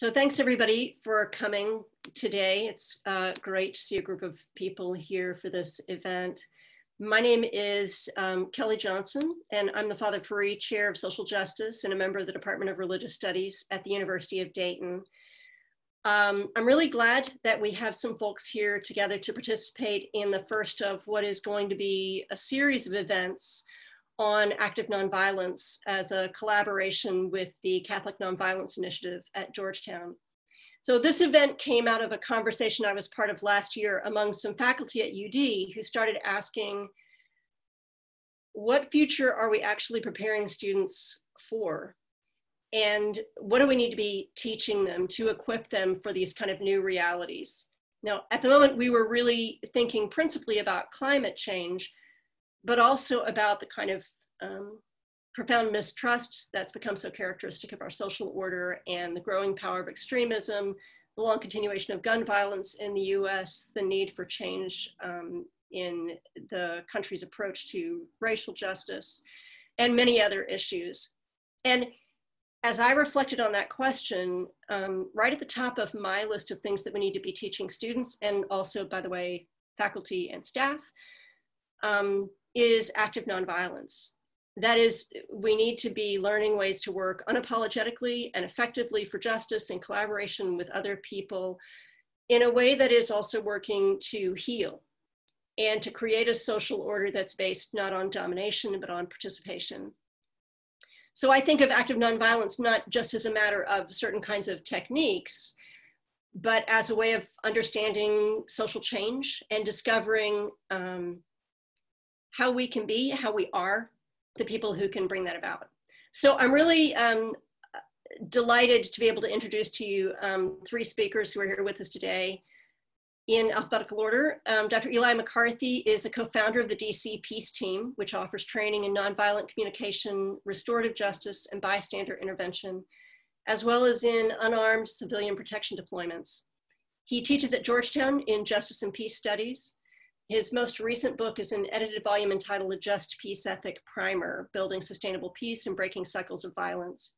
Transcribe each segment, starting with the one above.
So thanks everybody for coming today. It's uh, great to see a group of people here for this event. My name is um, Kelly Johnson, and I'm the Father Ferree Chair of Social Justice and a member of the Department of Religious Studies at the University of Dayton. Um, I'm really glad that we have some folks here together to participate in the first of what is going to be a series of events on active nonviolence as a collaboration with the Catholic Nonviolence Initiative at Georgetown. So this event came out of a conversation I was part of last year among some faculty at UD who started asking, what future are we actually preparing students for? and what do we need to be teaching them to equip them for these kind of new realities now at the moment we were really thinking principally about climate change but also about the kind of um, profound mistrust that's become so characteristic of our social order and the growing power of extremism the long continuation of gun violence in the us the need for change um, in the country's approach to racial justice and many other issues. And as I reflected on that question, um, right at the top of my list of things that we need to be teaching students, and also, by the way, faculty and staff, um, is active nonviolence. That is, we need to be learning ways to work unapologetically and effectively for justice in collaboration with other people in a way that is also working to heal and to create a social order that's based not on domination, but on participation. So I think of active nonviolence not just as a matter of certain kinds of techniques, but as a way of understanding social change and discovering um, how we can be, how we are, the people who can bring that about. So I'm really um, delighted to be able to introduce to you um, three speakers who are here with us today in alphabetical order. Um, Dr. Eli McCarthy is a co-founder of the DC Peace Team, which offers training in nonviolent communication, restorative justice, and bystander intervention, as well as in unarmed civilian protection deployments. He teaches at Georgetown in Justice and Peace Studies. His most recent book is an edited volume entitled A Just Peace Ethic Primer, Building Sustainable Peace and Breaking Cycles of Violence.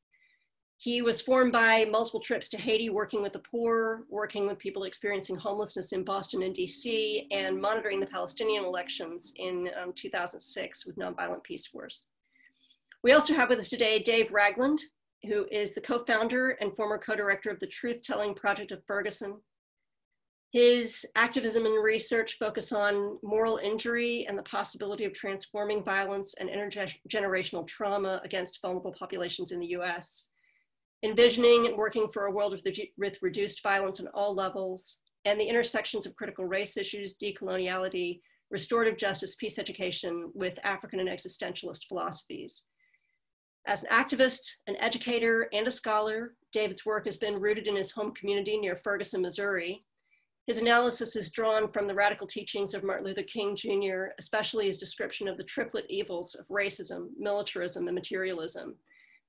He was formed by multiple trips to Haiti, working with the poor, working with people experiencing homelessness in Boston and DC, and monitoring the Palestinian elections in um, 2006 with Nonviolent Peace Force. We also have with us today Dave Ragland, who is the co-founder and former co-director of the Truth Telling Project of Ferguson. His activism and research focus on moral injury and the possibility of transforming violence and intergenerational trauma against vulnerable populations in the US envisioning and working for a world with, reduced violence on all levels, and the intersections of critical race issues, decoloniality, restorative justice, peace education with African and existentialist philosophies. As an activist, an educator, and a scholar, David's work has been rooted in his home community near Ferguson, Missouri. His analysis is drawn from the radical teachings of Martin Luther King Jr., especially his description of the triplet evils of racism, militarism, and materialism,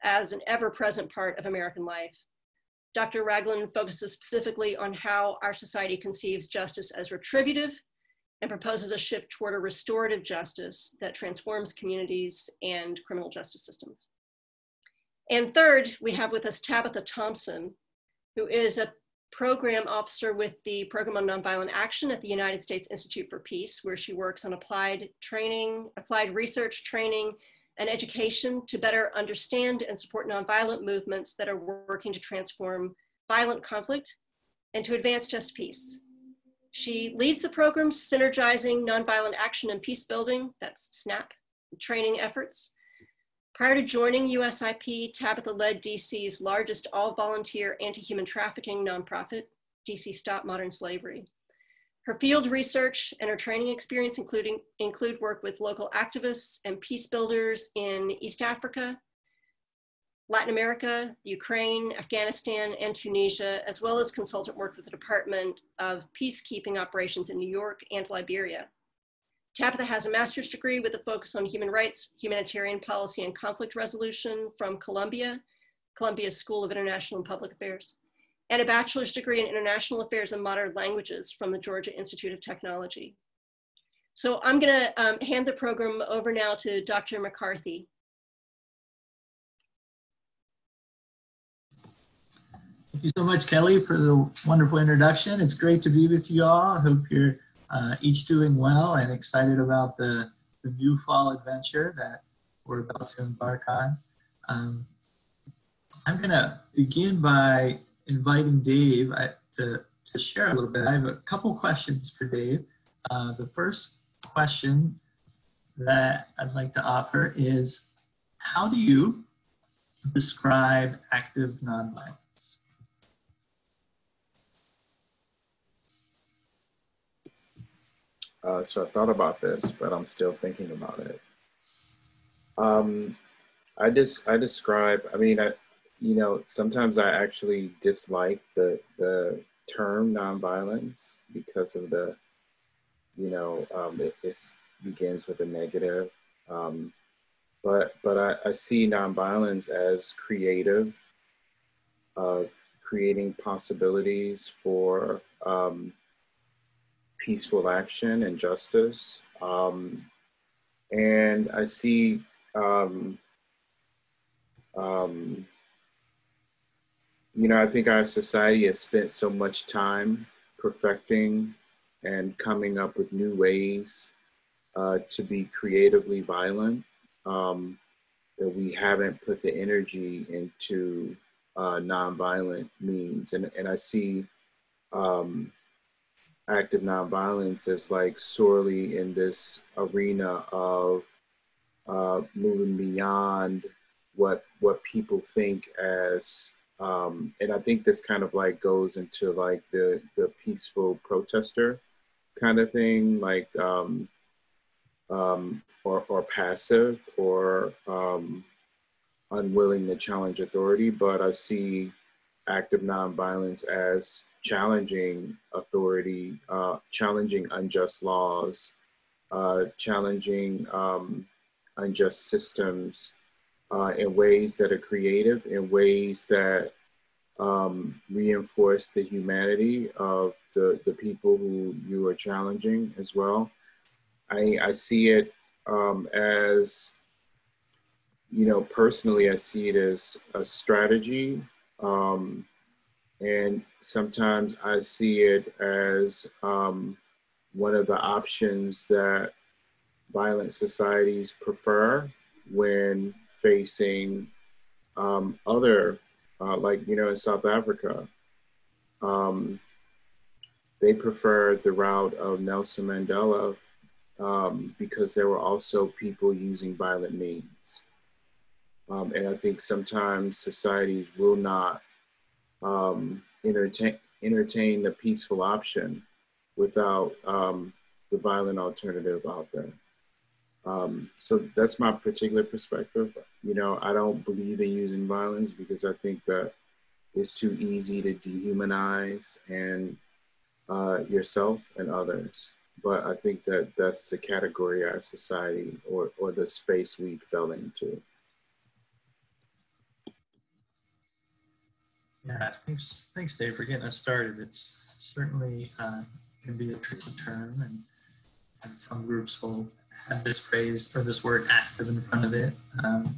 as an ever-present part of American life. Dr. Ragland focuses specifically on how our society conceives justice as retributive and proposes a shift toward a restorative justice that transforms communities and criminal justice systems. And third, we have with us Tabatha Thompson, who is a program officer with the Program on Nonviolent Action at the United States Institute for Peace, where she works on applied training, applied research training, and education to better understand and support nonviolent movements that are working to transform violent conflict and to advance just peace. She leads the programs synergizing nonviolent action and peace building, that's SNAP, training efforts. Prior to joining USIP, Tabatha led DC's largest all volunteer anti human trafficking nonprofit, DC Stop Modern Slavery. Her field research and her training experience including, include work with local activists and peace builders in East Africa, Latin America, Ukraine, Afghanistan, and Tunisia, as well as consultant work with the Department of Peacekeeping Operations in New York and Liberia. Tabatha has a master's degree with a focus on human rights, humanitarian policy, and conflict resolution from Columbia, Columbia School of International and Public Affairs and a bachelor's degree in international affairs and modern languages from the Georgia Institute of Technology. So I'm gonna um, hand the program over now to Dr. McCarthy. Thank you so much, Kelly, for the wonderful introduction. It's great to be with you all. I hope you're uh, each doing well and excited about the, the new fall adventure that we're about to embark on. Um, I'm going to begin by inviting Dave uh, to, to share a little bit. I have a couple questions for Dave. Uh, the first question that I'd like to offer is how do you describe active nonviolence? Uh, so I thought about this, but I'm still thinking about it. Um, I just I describe. I mean, I you know sometimes I actually dislike the the term nonviolence because of the you know um, it, begins with a negative. Um, but but I, I, see nonviolence as creative, uh, creating possibilities for um, peaceful action and justice. Um, and I see um, um, you know, I think our society has spent so much time perfecting and coming up with new ways uh, to be creatively violent, um, that we haven't put the energy into uh, nonviolent means. And, and I see um, active nonviolence is like sorely in this arena of uh, moving beyond what what people think as um, and I think this kind of like goes into like the the peaceful protester kind of thing, like um, um, or, or passive or um, unwilling to challenge authority, but I see active nonviolence as challenging authority, uh, challenging unjust laws, uh, challenging um, unjust systems uh, in ways that are creative, in ways that um, reinforce the humanity of the, the people who you are challenging as well. I, I see it um, as, you know, personally, I see it as a strategy. Um, and sometimes I see it as um, one of the options that violent societies prefer when facing um, other, uh, like, you know, in South Africa. Um, they preferred the route of Nelson Mandela um, because there were also people using violent means. Um, and I think sometimes societies will not um, entertain, entertain the peaceful option without um, the violent alternative out there. Um, so that's my particular perspective. You know, I don't believe in using violence because I think that it's too easy to dehumanize and uh, yourself and others but I think that that's the category our society or, or the space we fell into. Yeah, thanks, thanks, Dave, for getting us started. It's certainly uh, can be a tricky term, and, and some groups will have this phrase or this word "active" in front of it. Um,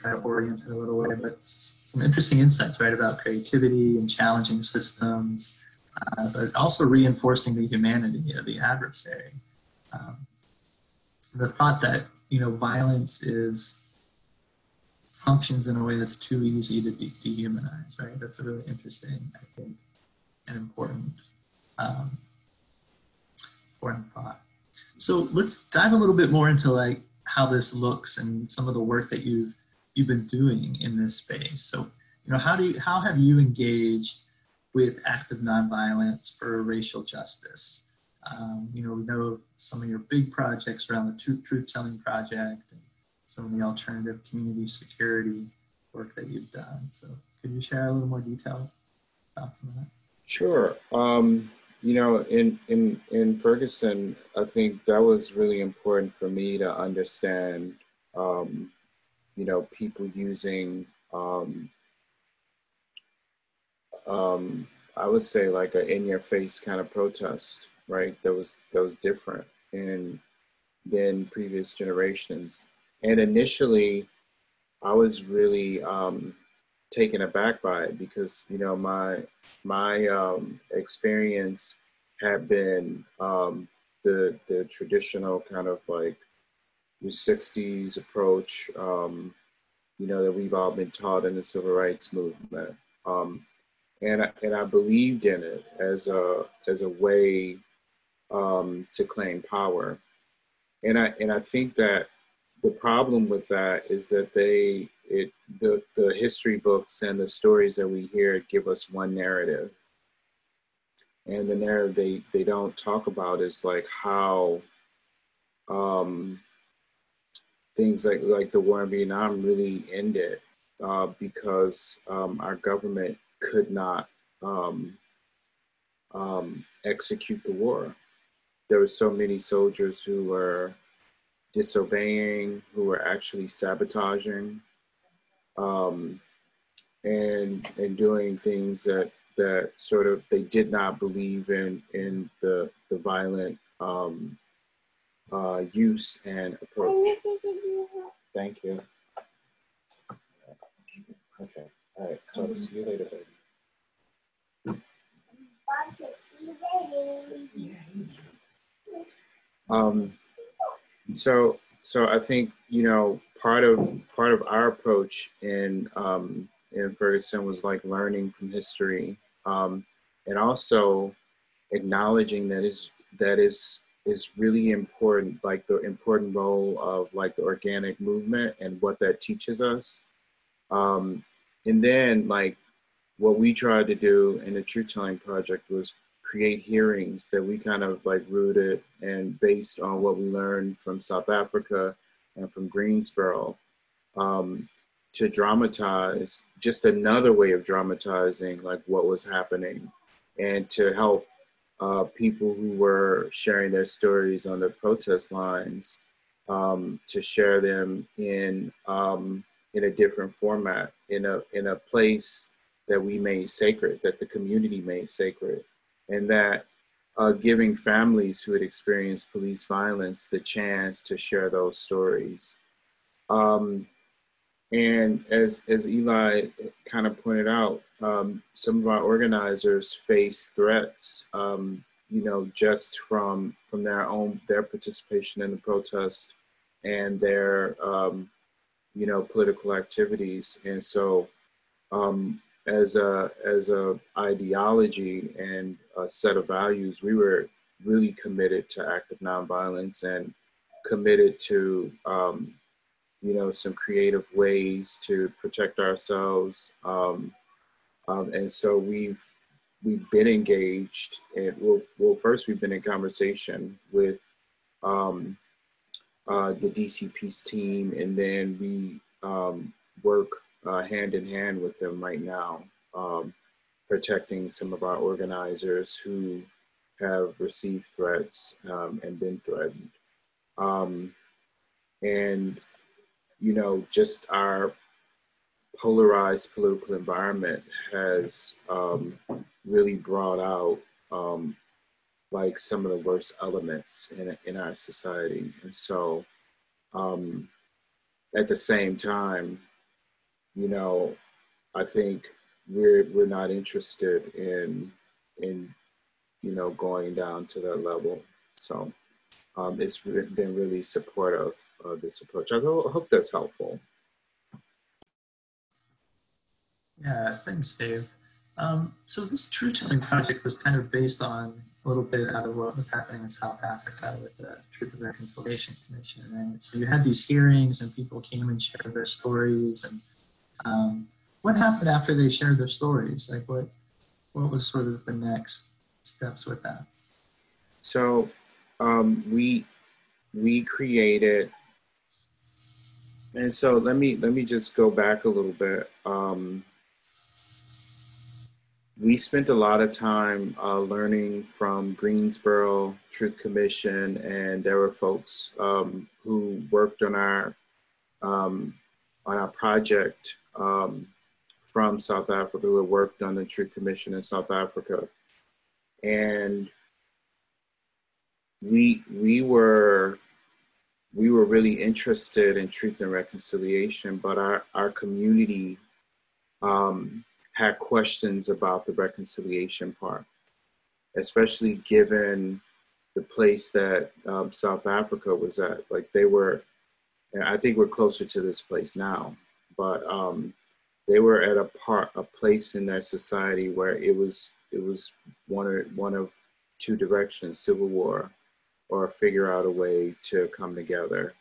try to orient it a little way, but some interesting insights, right, about creativity and challenging systems, uh, but also reinforcing the humanity of the adversary. Um, the thought that you know violence is functions in a way that's too easy to de- dehumanize, right? That's a really interesting, I think, and important um, important thought. So let's dive a little bit more into like how this looks and some of the work that you've you've been doing in this space. So you know how do you how have you engaged with active nonviolence for racial justice. Um, you know, we know some of your big projects around the Truth, Telling Project and some of the alternative community security work that you've done. So could you share a little more detail about some of that? Sure. Um, you know, in, in, in Ferguson, I think that was really important for me to understand, um, you know, people using um, um, I would say like an in your face kind of protest, right? That was that was different in than previous generations. And initially, I was really um, taken aback by it because you know my my um, experience had been um, the the traditional kind of like the 60s approach um, you know that we've all been taught in the civil rights movement. Um, and I, and I believed in it as a as a way um, to claim power. And I and I think that the problem with that is that they it the the history books and the stories that we hear give us one narrative and the narrative they they don't talk about is like how um things like like the war in Vietnam really ended uh, because um, our government could not um, um, execute the war. There were so many soldiers who were disobeying, who were actually sabotaging, um, and and doing things that that sort of they did not believe in in the the violent um, uh, use and approach. Thank you. Okay. All right. So see you later, baby. Um, so, so I think you know part of part of our approach in um, in Ferguson was like learning from history, um, and also acknowledging that is that is is really important, like the important role of like the organic movement and what that teaches us. Um, and then like what we tried to do in the Truth Telling Project was create hearings that we kind of like rooted and based on what we learned from South Africa and from Greensboro um, to dramatize just another way of dramatizing like what was happening and to help uh, people who were sharing their stories on the protest lines um, to share them in um, in a different format in a in a place that we made sacred that the community made sacred and that uh, giving families who had experienced police violence the chance to share those stories. Um, and as, as Eli kind of pointed out, um, some of our organizers face threats, um, you know, just from from their own their participation in the protest and their um, you know political activities. And so um, as a as a ideology and a set of values, we were really committed to active nonviolence and committed to um, you know some creative ways to protect ourselves. Um, um, and so we've we've been engaged and well, well first we've been in conversation with um, uh, the DC Peace team, and then we um, work uh, hand in hand with them right now, um, protecting some of our organizers who have received threats um, and been threatened. Um, and, you know, just our polarized political environment has um, really brought out um, like some of the worst elements in, in our society. And so, um, at the same time, you know, I think we're we're not interested in in you know going down to that level. So um, it's been really supportive of this approach. I hope that's helpful. Yeah, thanks, Dave. Um, so this Truth Telling project was kind of based on a little bit out of what was happening in South Africa with the Truth and Reconciliation Commission. Right? So you had these hearings and people came and shared their stories and um, what happened after they shared their stories? Like what what was sort of the next steps with that? So um, we we created and so let me let me just go back a little bit. Um, we spent a lot of time uh, learning from Greensboro Truth Commission, and there were folks um, who worked on our um, on our project um, from South Africa who had worked on the Truth Commission in South Africa, and we we were we were really interested in truth and reconciliation, but our our community um, had questions about the reconciliation part, especially given the place that um, South Africa was at. Like they were, I think we're closer to this place now, but um, they were at a part, a place in their society where it was it was one or one of two directions: civil war, or figure out a way to come together.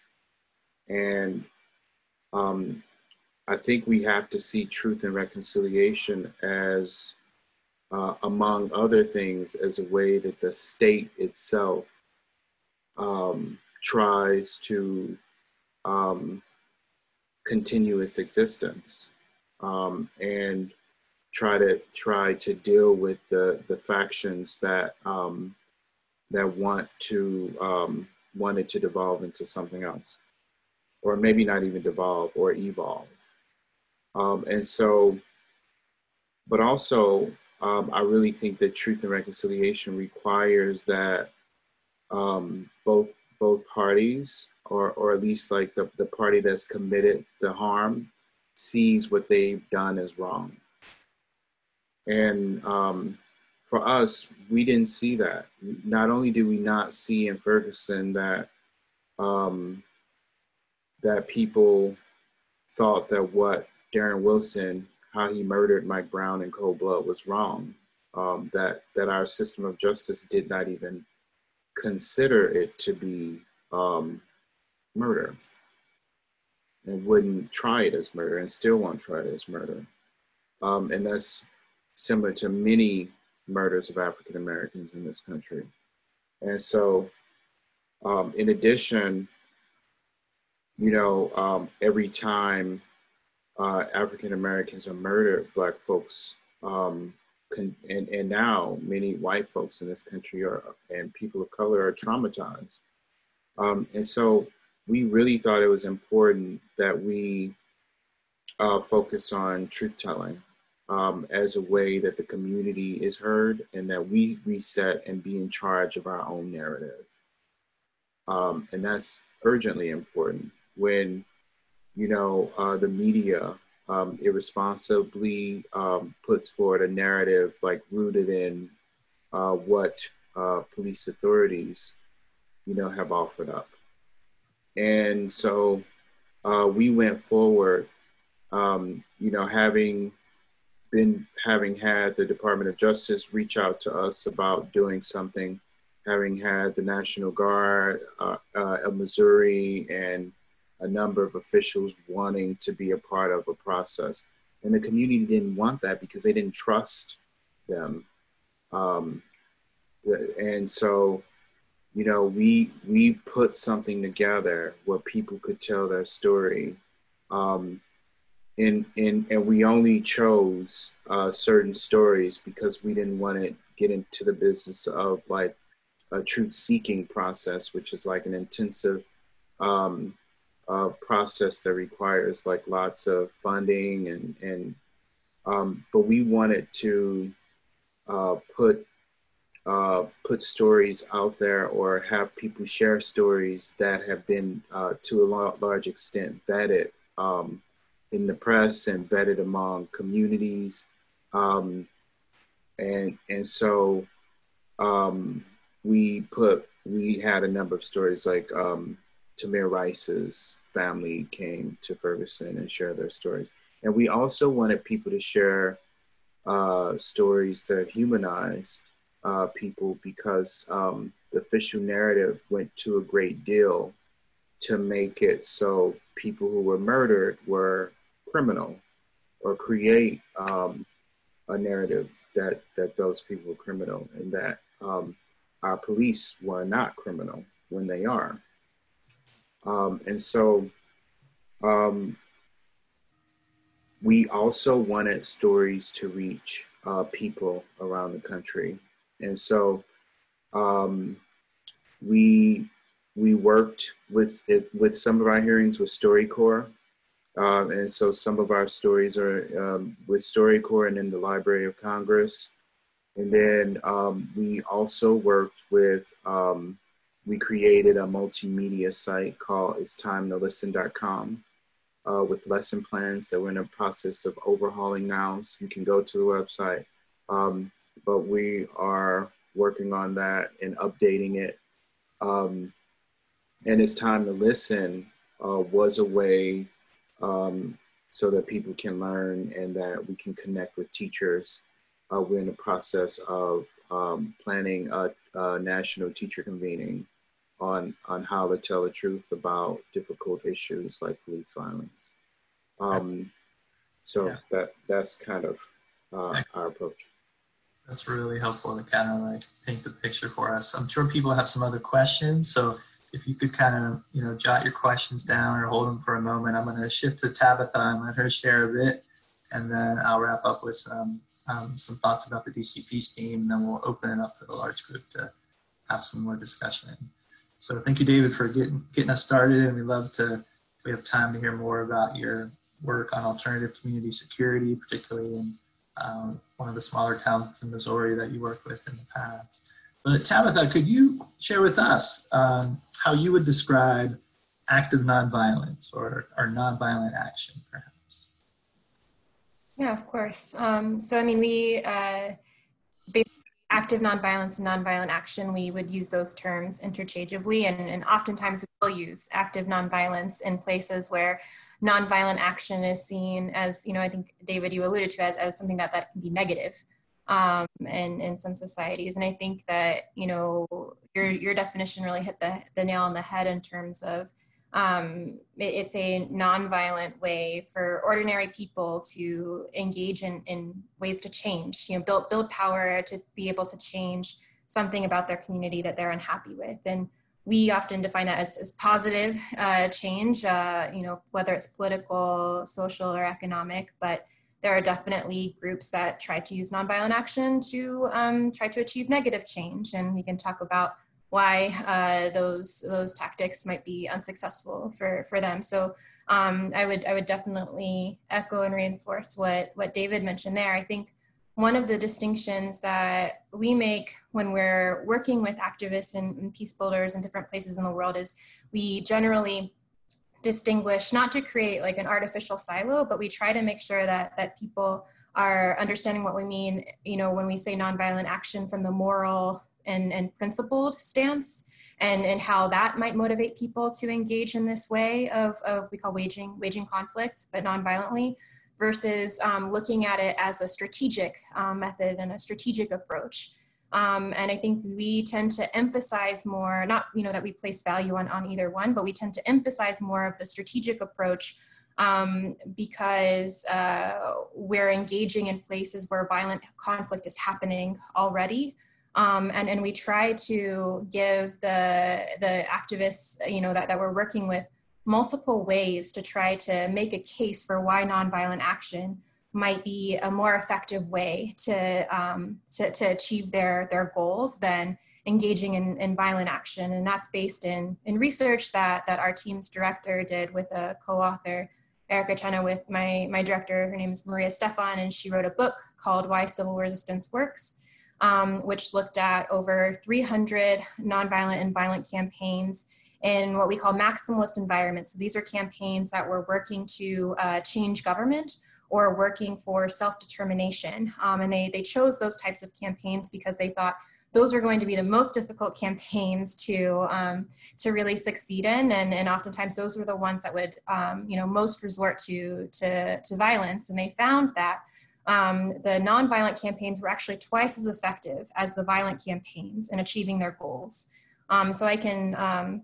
And um, I think we have to see truth and reconciliation as, uh, among other things, as a way that the state itself um, tries to um, continue its existence um, and try to try to deal with the the factions that um, that want to um, wanted to devolve into something else, or maybe not even devolve or evolve. Um, and so, but also, um, I really think that truth and reconciliation requires that um, both both parties, or or at least like the, the party that's committed the harm, sees what they've done as wrong. And um, for us, we didn't see that. Not only did we not see in Ferguson that um, that people thought that what Darren Wilson, how he murdered Mike Brown in cold blood, was wrong. Um, that that our system of justice did not even consider it to be um, murder, and wouldn't try it as murder, and still won't try it as murder. Um, and that's similar to many murders of African Americans in this country. And so, um, in addition, you know, um, every time uh, African Americans are murdered, Black folks, um, and, and now many white folks in this country are, and people of color are traumatized. Um, and so, we really thought it was important that we uh, focus on truth telling um, as a way that the community is heard and that we reset and be in charge of our own narrative. Um, and that's urgently important when, you know, uh, the media um, irresponsibly um, puts forward a narrative like rooted in uh, what uh, police authorities, you know, have offered up. And so uh, we went forward, um, you know, having been having had the Department of Justice reach out to us about doing something, having had the National Guard uh, uh, of Missouri and a number of officials wanting to be a part of a process. And the community didn't want that because they didn't trust them. Um, and so, you know, we we put something together where people could tell their story. Um, and and and we only chose uh, certain stories because we didn't want to get into the business of like a truth seeking process, which is like an intensive um, uh, process that requires like lots of funding and and um, but we wanted to uh, put uh, put stories out there or have people share stories that have been uh, to a large extent vetted um, in the press and vetted among communities. Um, and, and so um, we put, we had a number of stories like um, Tamir Rice's family came to Ferguson and shared their stories. And we also wanted people to share uh, stories that humanized uh, people because um, the official narrative went to a great deal to make it so people who were murdered were criminal or create um, a narrative that, that those people were criminal and that um, our police were not criminal when they are. Um, and so um, we also wanted stories to reach uh, people around the country. And so um, we we worked with it, with some of our hearings with StoryCorps, um, and so some of our stories are um, with StoryCorps and in the Library of Congress. And then um, we also worked with, um, we created a multimedia site called it's time to listen.com. uh, with lesson plans that we're in a process of overhauling now. So you can go to the website. Um, but we are working on that and updating it. Um, and it's time to listen uh, was a way um, so that people can learn and that we can connect with teachers. Uh, we're in the process of um, planning a, a, national teacher convening on, on how to tell the truth about difficult issues like police violence. Um, so yeah. that, that's kind of uh, our approach. That's really helpful to kind of like paint the picture for us. I'm sure people have some other questions. So if you could kind of, you know, jot your questions down or hold them for a moment, I'm going to shift to Tabatha and let her share a bit. And then I'll wrap up with some, um, some thoughts about the DCP team. And then we'll open it up for the large group to have some more discussion. So thank you, David, for getting, getting us started. And we love to, we have time to hear more about your work on alternative community security, particularly in um, one of the smaller towns in Missouri that you worked with in the past. But Tabatha, could you share with us um, how you would describe active nonviolence or, or nonviolent action, perhaps? Yeah, of course. Um, so, I mean, we uh, basically active nonviolence and nonviolent action, we would use those terms interchangeably, and, and oftentimes we will use active nonviolence in places where nonviolent action is seen as, you know, I think David, you alluded to as, as something that, that can be negative um, in, in some societies. And I think that, you know, your, your definition really hit the, the nail on the head in terms of um, it, it's a nonviolent way for ordinary people to engage in, in ways to change, you know, build, build power to be able to change something about their community that they're unhappy with. And we often define that as, as positive uh, change, uh, you know, whether it's political, social, or economic. But there are definitely groups that try to use nonviolent action to um, try to achieve negative change, and we can talk about why uh, those those tactics might be unsuccessful for for them. So um, I would I would definitely echo and reinforce what what David mentioned there. I think one of the distinctions that we make when we're working with activists and, and, peace builders in different places in the world is we generally distinguish not to create like an artificial silo but we try to make sure that that people are understanding what we mean you know when we say nonviolent action from the moral and, and principled stance and, and how that might motivate people to engage in this way of, of we call waging waging conflict but nonviolently versus um, looking at it as a strategic um, method and a strategic approach. Um, and I think we tend to emphasize more, not you know that we place value on, on either one, but we tend to emphasize more of the strategic approach um, because uh, we're engaging in places where violent conflict is happening already. Um, and, and we try to give the, the activists, you know, that, that we're working with multiple ways to try to make a case for why nonviolent action might be a more effective way to, um, to, to, achieve their, their goals than engaging in, in violent action. And that's based in, in research that, that our team's director did with a co-author, Erica Chenoweth, with my, my director, her name is Maria Stephan, and she wrote a book called Why Civil Resistance Works, um, which looked at over 300 nonviolent and violent campaigns in what we call maximalist environments. So these are campaigns that were working to uh, change government or working for self-determination. Um, and they, they chose those types of campaigns because they thought those were going to be the most difficult campaigns to, um, to really succeed in. And, and oftentimes those were the ones that would, um, you know, most resort to, to, to violence. And they found that um, the nonviolent campaigns were actually twice as effective as the violent campaigns in achieving their goals. Um, so I can um,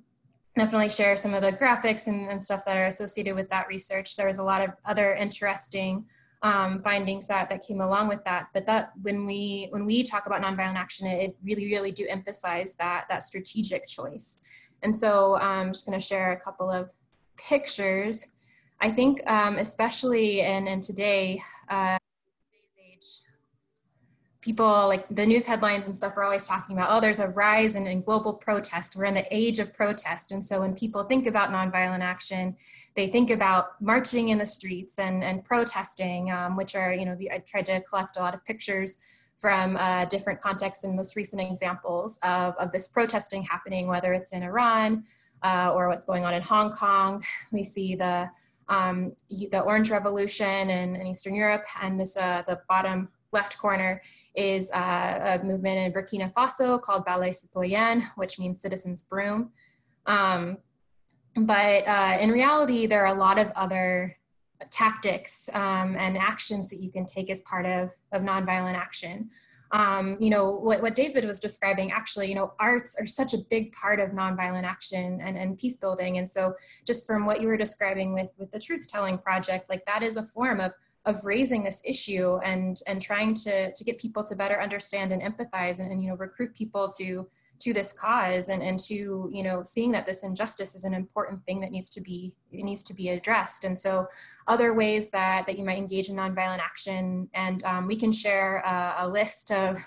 definitely share some of the graphics and, and, stuff that are associated with that research. There was a lot of other interesting um, findings that, that came along with that. But that when we when we talk about nonviolent action, it really really do emphasize that that strategic choice. And so um, I'm just going to share a couple of pictures. I think um, especially in, in today, uh, people like the news headlines and stuff are always talking about, oh, there's a rise in, in, global protest. We're in the age of protest. And so when people think about nonviolent action, they think about marching in the streets and, and protesting, um, which are, you know, the, I tried to collect a lot of pictures from uh, different contexts and most recent examples of, of this protesting happening, whether it's in Iran uh, or what's going on in Hong Kong. We see the um, the Orange Revolution in, in Eastern Europe, and this uh, the bottom left corner is uh, a movement in Burkina Faso called Balai Citoyen, which means Citizens Broom. Um, but uh, in reality, there are a lot of other tactics um, and actions that you can take as part of, of nonviolent action. Um, you know, what, what David was describing, actually, you know, arts are such a big part of nonviolent action and, and peace building. And so just from what you were describing with, with the truth telling project, like that is a form of, of raising this issue and, and trying to, to get people to better understand and empathize and, and you know, recruit people to, to this cause and, and to you know seeing that this injustice is an important thing that needs to be it needs to be addressed. And so other ways that that you might engage in nonviolent action and um, we can share a, a list of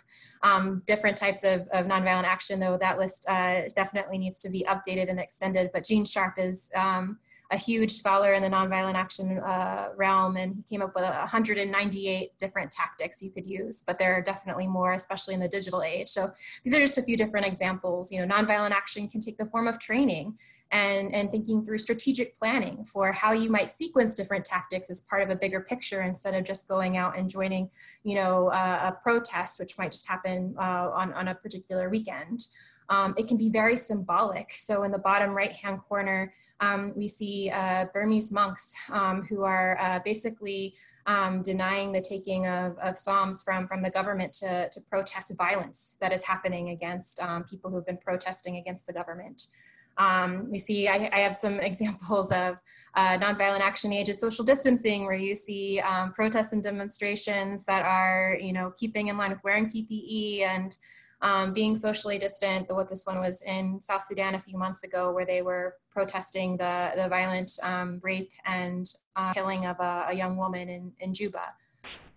um, different types of, of nonviolent action though that list uh, definitely needs to be updated and extended but Gene Sharp is um, a huge scholar in the nonviolent action uh, realm, and he came up with 198 different tactics you could use. But there are definitely more, especially in the digital age. So these are just a few different examples. You know, nonviolent action can take the form of training and and thinking through strategic planning for how you might sequence different tactics as part of a bigger picture instead of just going out and joining, you know, uh, a protest, which might just happen uh, on on a particular weekend. Um, it can be very symbolic. So in the bottom right hand corner um, we see uh, Burmese monks um, who are uh, basically um, denying the taking of, of, psalms from, from the government to, to protest violence that is happening against um, people who have been protesting against the government. Um, we see, I, I, have some examples of uh, nonviolent action age of social distancing where you see um, protests and demonstrations that are, you know, keeping in line with wearing PPE and um, being socially distant. The, What this one was in South Sudan a few months ago, where they were protesting the the violent um, rape and uh, killing of a, a, young woman in in Juba.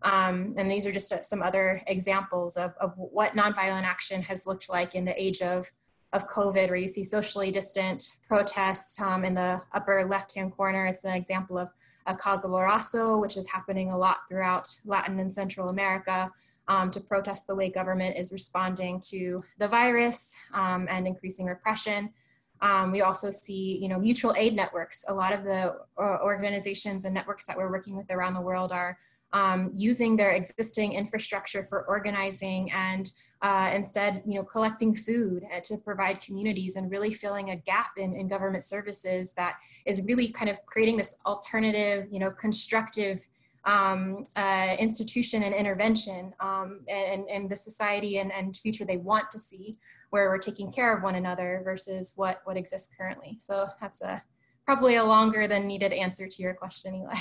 Um, and these are just uh, some other examples of, of what nonviolent action has looked like in the age of of COVID, where you see socially distant protests um, in the upper left-hand corner. It's an example of a cacerolazo, which is happening a lot throughout Latin and Central America um, to protest the way government is responding to the virus um, and increasing repression. Um, we also see, you know, mutual aid networks. A lot of the uh, organizations and networks that we're working with around the world are um, using their existing infrastructure for organizing and uh, instead, you know, collecting food uh, to provide communities and really filling a gap in, in government services that is really kind of creating this alternative, you know, constructive um, uh, institution and intervention um, and, and the society and, and future they want to see where we're taking care of one another versus what, what exists currently. So that's a, probably a longer than needed answer to your question, Eli.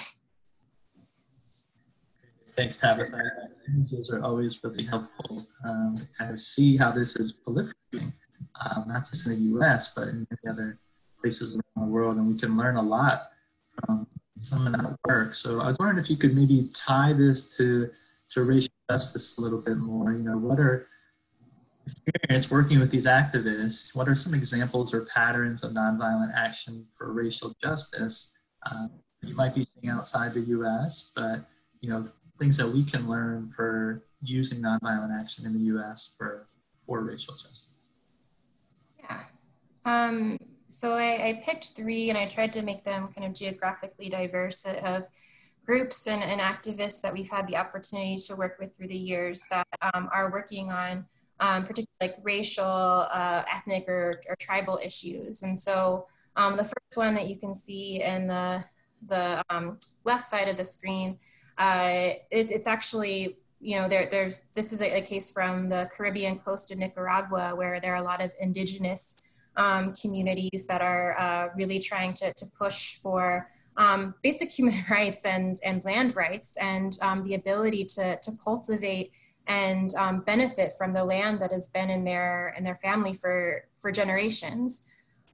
Thanks, Tabatha. Images are always really helpful um, to kind of see how this is proliferating, um, not just in the US, but in many other places around the world. And we can learn a lot from some of that work. So I was wondering if you could maybe tie this to to racial justice a little bit more. You know, what are experience working with these activists? What are some examples or patterns of nonviolent action for racial justice um, you might be seeing outside the U.S., but you know things that we can learn for using nonviolent action in the U.S. for for racial justice. Yeah. Um, so I, I, picked three and I tried to make them kind of geographically diverse of groups and, and activists that we've had the opportunity to work with through the years that um, are working on um, particularly like racial, uh, ethnic, or, or, tribal issues. And so um, the first one that you can see in the, the um, left side of the screen, uh, it, it's actually you know, there, there's this is a, a, case from the Caribbean coast of Nicaragua where there are a lot of indigenous um, communities that are uh, really trying to, to push for um, basic human rights and, and land rights and um, the ability to, to cultivate and um, benefit from the land that has been in their in their family for for generations.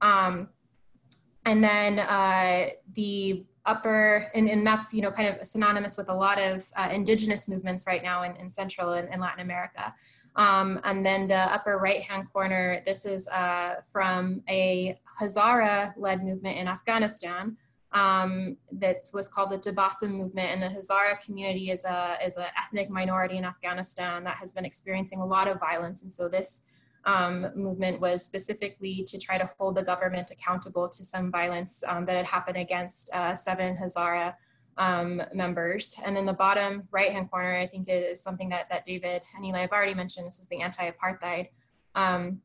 Um, and then uh, the upper and, and that's you know kind of synonymous with a lot of uh, indigenous movements right now in, in Central and, and Latin America. Um, and then the upper right hand corner, this is uh, from a Hazara led movement in Afghanistan um, that was called the Tabassum movement. And the Hazara community is a is an ethnic minority in Afghanistan that has been experiencing a lot of violence. And so this um, movement was specifically to try to hold the government accountable to some violence um, that had happened against uh, seven Hazara um, members. And then the bottom right-hand corner, I think is something that, that David and Eli have already mentioned. This is the anti-apartheid um,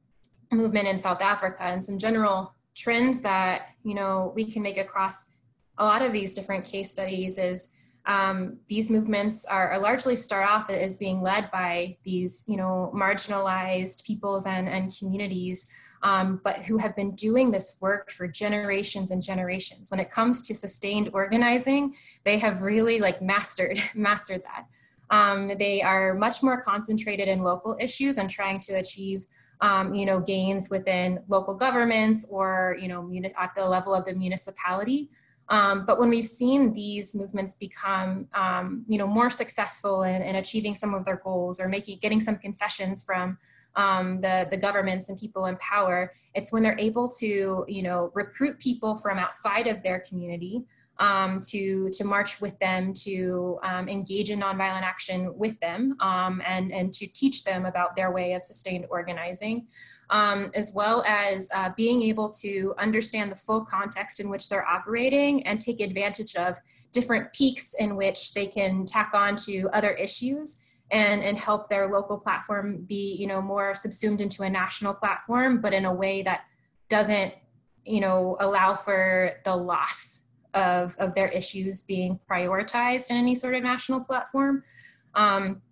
movement in South Africa and some general trends that, you know, we can make across a lot of these different case studies is um, these movements are, are, largely start off as being led by these, you know, marginalized peoples and, and communities, um, but who have been doing this work for generations and generations. When it comes to sustained organizing, they have really like mastered mastered that. Um, they are much more concentrated in local issues and trying to achieve um, you know, gains within local governments or, you know, at the level of the municipality. Um, but when we've seen these movements become, um, you know, more successful in, in, achieving some of their goals or making, getting some concessions from um, the, the governments and people in power, it's when they're able to, you know, recruit people from outside of their community um, to, to march with them, to um, engage in nonviolent action with them, um, and, and to teach them about their way of sustained organizing um, as well as uh, being able to understand the full context in which they're operating and take advantage of different peaks in which they can tack on to other issues and, and help their local platform be you know more subsumed into a national platform but in a way that doesn't you know allow for the loss of, of their issues being prioritized in any sort of national platform. Um,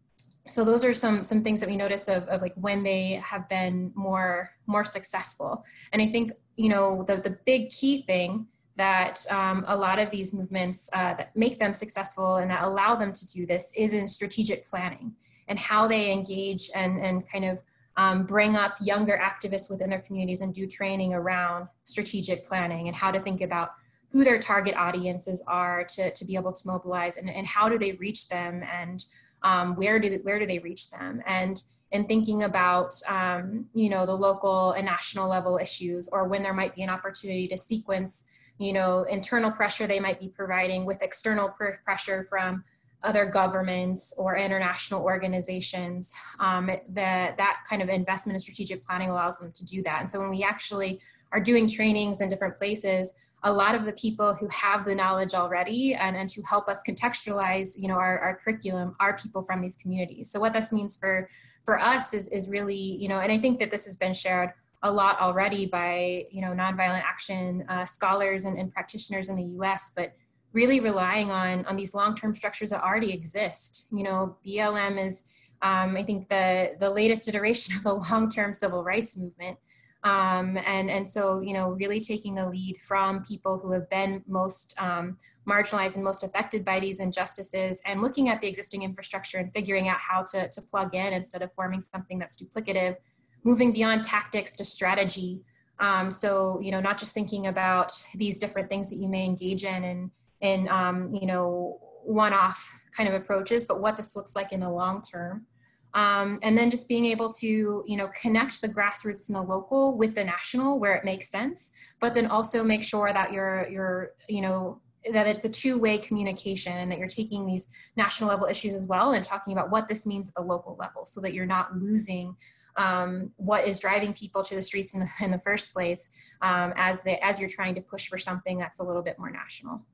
so those are some some things that we notice of, of like when they have been more more successful. And i think you know the the big key thing that um, a lot of these movements uh, that make them successful and that allow them to do this is in strategic planning and how they engage and and kind of um, bring up younger activists within their communities and do training around strategic planning and how to think about who their target audiences are to, to be able to mobilize and, and how do they reach them and um, where do where do they reach them? And and thinking about um, you know the local and national level issues or when there might be an opportunity to sequence you know internal pressure they might be providing with external pr- pressure from other governments or international organizations um, that that kind of investment in strategic planning allows them to do that. And so when we actually are doing trainings in different places a lot of the people who have the knowledge already and, and to help us contextualize you know our, our curriculum are people from these communities. So what this means for for us is is really you know and i think that this has been shared a lot already by you know nonviolent action uh, scholars and, and practitioners in the us but really relying on on these long-term structures that already exist. You know blm is um, i think the the latest iteration of the long-term civil rights movement. Um, and, and so, you know, really taking the lead from people who have been most um, marginalized and most affected by these injustices and looking at the existing infrastructure and figuring out how to, to plug in instead of forming something that's duplicative, moving beyond tactics to strategy. Um, so, you know, not just thinking about these different things that you may engage in and, in, um, you know, one-off kind of approaches, but what this looks like in the long term. Um, and then just being able to you know connect the grassroots and the local with the national where it makes sense but then also make sure that you're you're you know that it's a two-way communication and that you're taking these national level issues as well and talking about what this means at the local level so that you're not losing um, what is driving people to the streets in the, in the first place um, as they as you're trying to push for something that's a little bit more national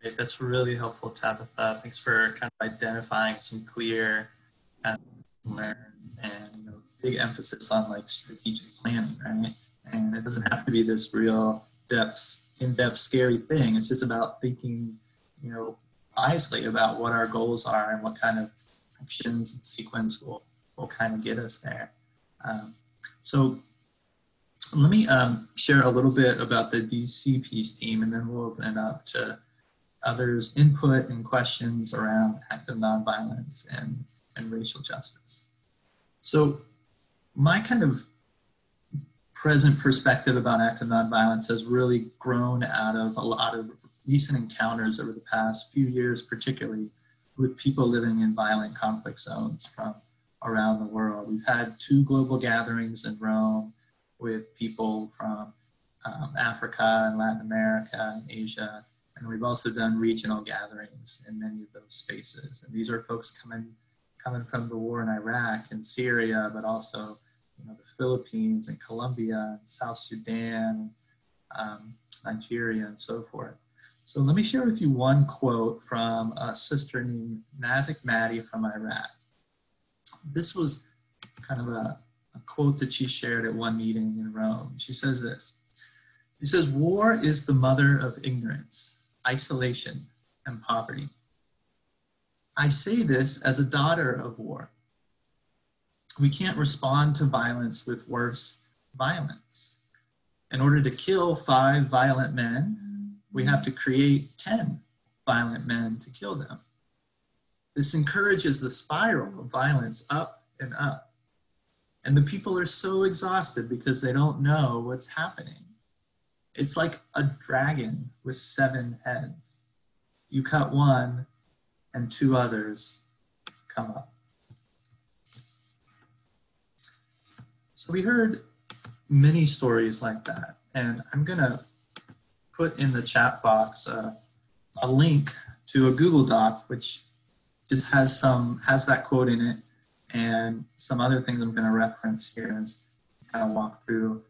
Great. That's really helpful, Tabatha. Thanks for kind of identifying some clear and learn and you know, big emphasis on like strategic planning, right? And it doesn't have to be this real depth, in-depth, scary thing. It's just about thinking, you know, wisely about what our goals are and what kind of actions and sequence will will kind of get us there. Um, so let me um, share a little bit about the DC Peace team, and then we'll open it up to others' input and questions around active nonviolence and, and racial justice. So my kind of present perspective about active nonviolence has really grown out of a lot of recent encounters over the past few years, particularly with people living in violent conflict zones from around the world. We've had two global gatherings in Rome with people from um, Africa and Latin America and Asia and we've also done regional gatherings in many of those spaces. And these are folks coming coming from the war in Iraq and Syria, but also you know, the Philippines and Colombia, South Sudan, um, Nigeria, and so forth. So let me share with you one quote from a sister named Nazik Matty from Iraq. This was kind of a, a quote that she shared at one meeting in Rome. She says this. She says, War is the mother of ignorance, isolation, and poverty. I say this as a daughter of war. We can't respond to violence with worse violence. In order to kill five violent men, we have to create 10 violent men to kill them. This encourages the spiral of violence up and up. And the people are so exhausted because they don't know what's happening. It's like a dragon with seven heads. You cut one, and two others come up. So we heard many stories like that, and I'm going to put in the chat box uh, a link to a Google Doc, which just has some has that quote in it, and some other things I'm going to reference here as kind of walk through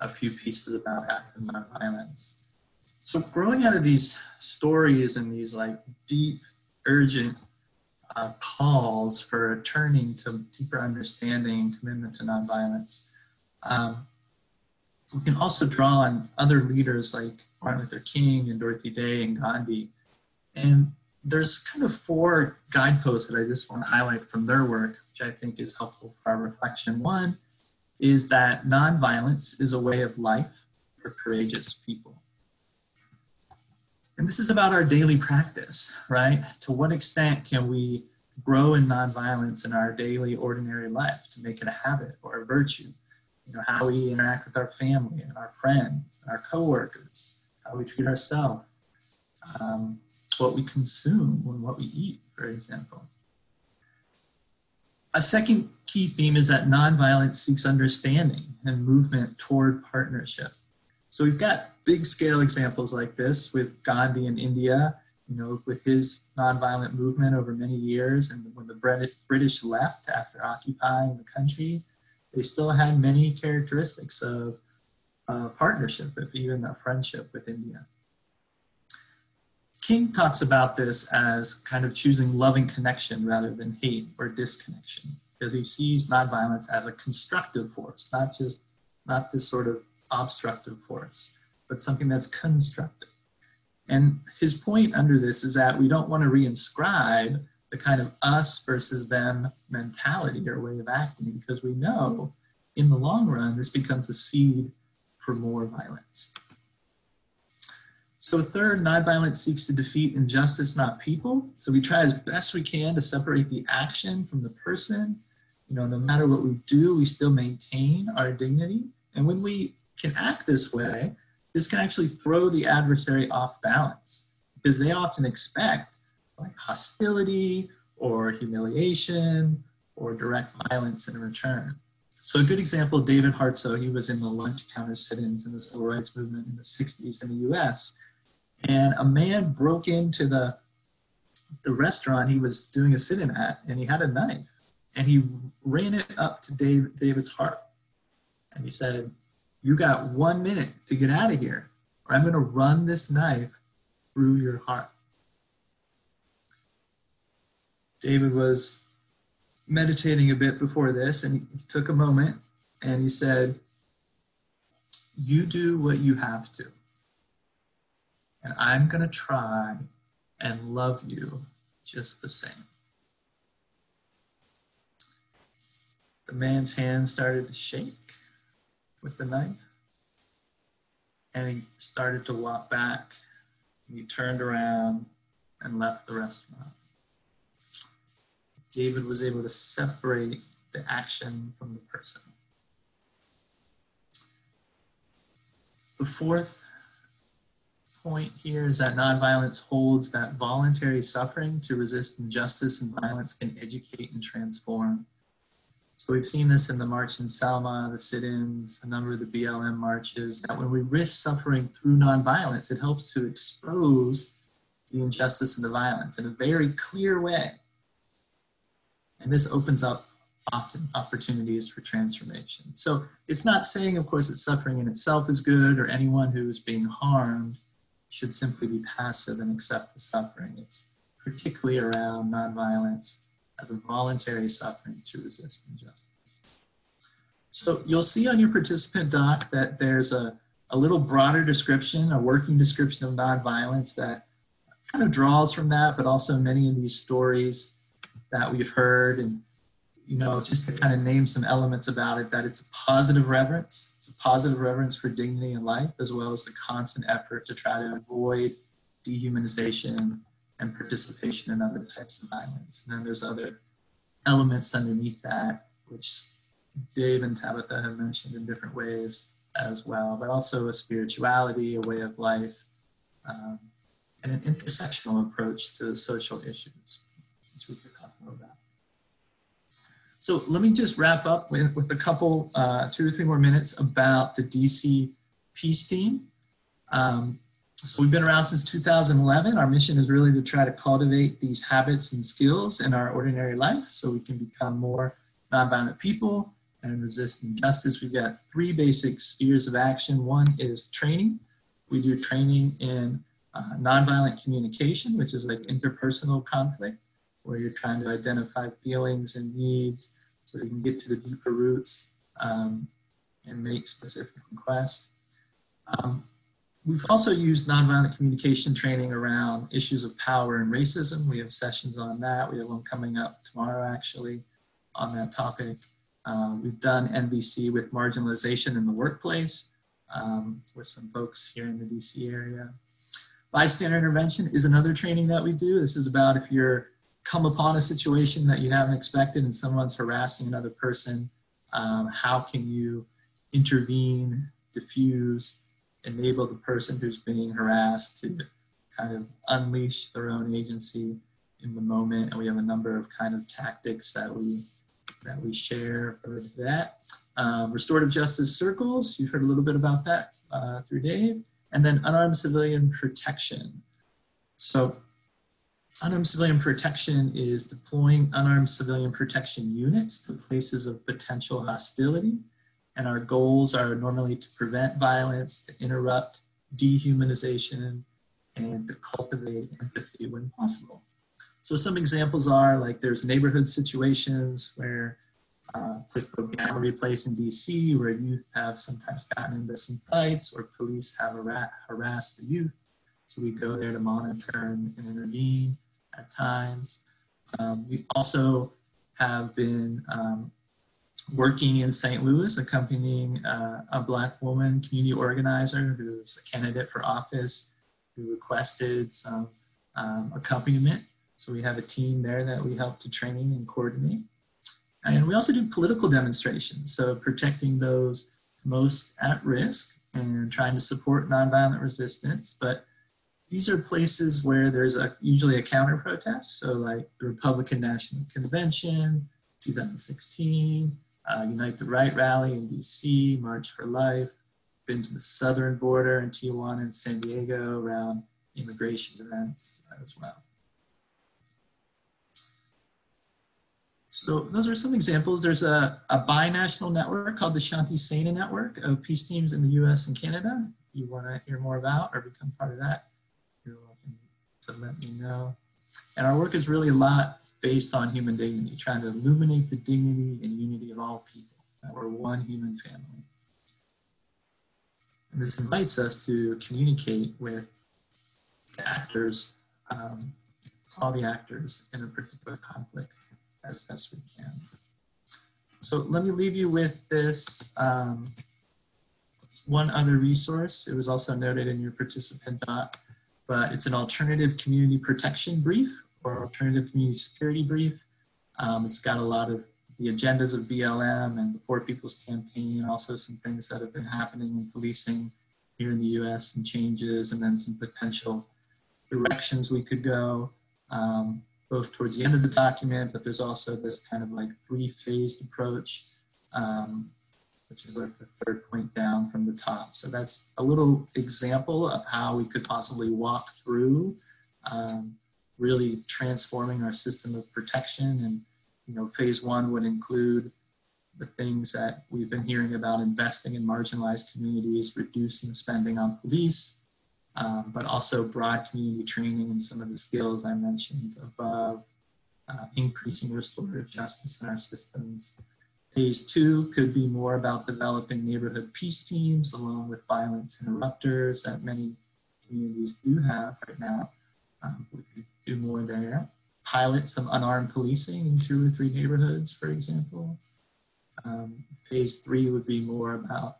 a few pieces about active nonviolence. So growing out of these stories and these like deep, urgent uh, calls for a turning to deeper understanding and commitment to nonviolence, um, we can also draw on other leaders like Martin Luther King and Dorothy Day and Gandhi. And there's kind of four guideposts that I just want to highlight from their work, which I think is helpful for our reflection. One is that nonviolence is a way of life for courageous people. And this is about our daily practice, right? To what extent can we grow in nonviolence in our daily, ordinary life to make it a habit or a virtue? You know, how we interact with our family and our friends, and our coworkers, how we treat ourselves, um, what we consume and what we eat, for example. A second key theme is that nonviolence seeks understanding and movement toward partnership. So we've got big scale examples like this with Gandhi in India, you know, with his nonviolent movement over many years. And when the British left after occupying the country, they still had many characteristics of uh, partnership, if even a friendship with India. King talks about this as kind of choosing loving connection rather than hate or disconnection, because he sees nonviolence as a constructive force, not just not this sort of obstructive force, but something that's constructive. And his point under this is that we don't want to reinscribe the kind of us versus them mentality or way of acting because we know in the long run this becomes a seed for more violence. So third, nonviolence seeks to defeat injustice, not people. So we try as best we can to separate the action from the person. You know, no matter what we do, we still maintain our dignity. And when we can act this way, this can actually throw the adversary off balance because they often expect like hostility or humiliation or direct violence in return. So a good example, David Hartsough, he was in the lunch counter sit-ins in the civil rights movement in the 60s in the US and a man broke into the the restaurant he was doing a sit-in at, and he had a knife, and he ran it up to Dave, David's heart, and he said, "You got one minute to get out of here, or I'm going to run this knife through your heart." David was meditating a bit before this, and he took a moment, and he said, "You do what you have to." And I'm going to try and love you just the same. The man's hand started to shake with the knife. And he started to walk back. He turned around and left the restaurant. David was able to separate the action from the person. The fourth point here is that nonviolence holds that voluntary suffering to resist injustice and violence can educate and transform. So we've seen this in the March in Selma, the sit-ins, a number of the BLM marches, that when we risk suffering through nonviolence, it helps to expose the injustice and the violence in a very clear way. And this opens up often opportunities for transformation. So it's not saying, of course, that suffering in itself is good or anyone who is being harmed should simply be passive and accept the suffering. It's particularly around nonviolence as a voluntary suffering to resist injustice. So you'll see on your participant doc that there's a, a little broader description, a working description of nonviolence that kind of draws from that, but also many of these stories that we've heard and you know, just to kind of name some elements about it, that it's a positive reverence. It's a positive reverence for dignity and life, as well as the constant effort to try to avoid dehumanization and participation in other types of violence. And then there's other elements underneath that, which Dave and Tabatha have mentioned in different ways as well, but also a spirituality, a way of life, um, and an intersectional approach to social issues, So let me just wrap up with, with a couple, uh, two or three more minutes about the DC Peace Team. Um, so we've been around since 2011. Our mission is really to try to cultivate these habits and skills in our ordinary life so we can become more nonviolent people and resist injustice. We've got three basic spheres of action. One is training. We do training in uh, nonviolent communication, which is like interpersonal conflict, where you're trying to identify feelings and needs so you can get to the deeper roots um, and make specific requests. Um, we've also used nonviolent communication training around issues of power and racism. We have sessions on that. We have one coming up tomorrow, actually, on that topic. Uh, we've done NVC with marginalization in the workplace um, with some folks here in the DC area. Bystander intervention is another training that we do. This is about if you're come upon a situation that you haven't expected and someone's harassing another person, um, how can you intervene, diffuse, enable the person who's being harassed to kind of unleash their own agency in the moment? And we have a number of kind of tactics that we that we share for that. Um, restorative justice circles, you've heard a little bit about that uh, through Dave. And then unarmed civilian protection. So Unarmed civilian protection is deploying unarmed civilian protection units to places of potential hostility. And our goals are normally to prevent violence, to interrupt dehumanization, and to cultivate empathy when possible. So some examples are like there's neighborhood situations where uh, place called Gallery Place in DC where youth have sometimes gotten into some fights or police have harassed the youth. So we go there to monitor and, and intervene at times. Um, we also have been um, working in St. Louis, accompanying uh, a Black woman community organizer who's a candidate for office who requested some um, accompaniment. So we have a team there that we help to train and coordinate. And we also do political demonstrations, so protecting those most at risk and trying to support nonviolent resistance, but these are places where there's a, usually a counter protest. So like the Republican National Convention, 2016, uh, Unite the Right rally in DC, March for Life, been to the southern border in Tijuana and San Diego around immigration events as well. So those are some examples. There's a, a binational network called the Shanti Sena Network of peace teams in the US and Canada. If you wanna hear more about or become part of that, to let me know. And our work is really a lot based on human dignity, trying to illuminate the dignity and unity of all people, that we're one human family. And this invites us to communicate with the actors, um, all the actors in a particular conflict as best we can. So let me leave you with this um, one other resource. It was also noted in your participant doc but it's an alternative community protection brief or alternative community security brief. Um, it's got a lot of the agendas of BLM and the Poor People's Campaign, and also some things that have been happening in policing here in the US and changes, and then some potential directions we could go, um, both towards the end of the document, but there's also this kind of like three-phased approach um, which is like the third point down from the top. So that's a little example of how we could possibly walk through um, really transforming our system of protection and you know, phase one would include the things that we've been hearing about investing in marginalized communities, reducing spending on police, um, but also broad community training and some of the skills I mentioned above, uh, increasing restorative justice in our systems. Phase two could be more about developing neighborhood peace teams along with violence interrupters that many communities do have right now. Um, we could do more there. Pilot some unarmed policing in two or three neighborhoods, for example. Um, phase three would be more about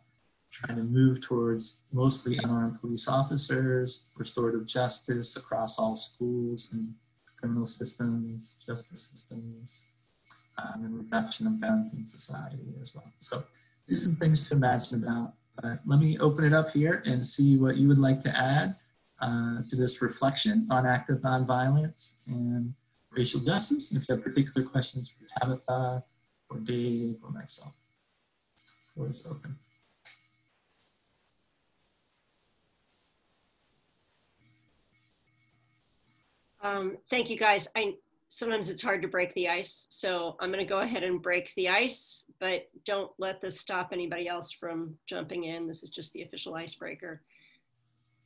trying to move towards mostly unarmed police officers, restorative justice across all schools and criminal systems, justice systems, um, and reduction of guns in society as well. So these are things to imagine about. But let me open it up here and see what you would like to add uh, to this reflection on active nonviolence and racial justice. And if you have particular questions for Tabatha or Dave or myself, floor is open. Um, thank you guys. I sometimes it's hard to break the ice, so I'm going to go ahead and break the ice, but don't let this stop anybody else from jumping in. This is just the official icebreaker.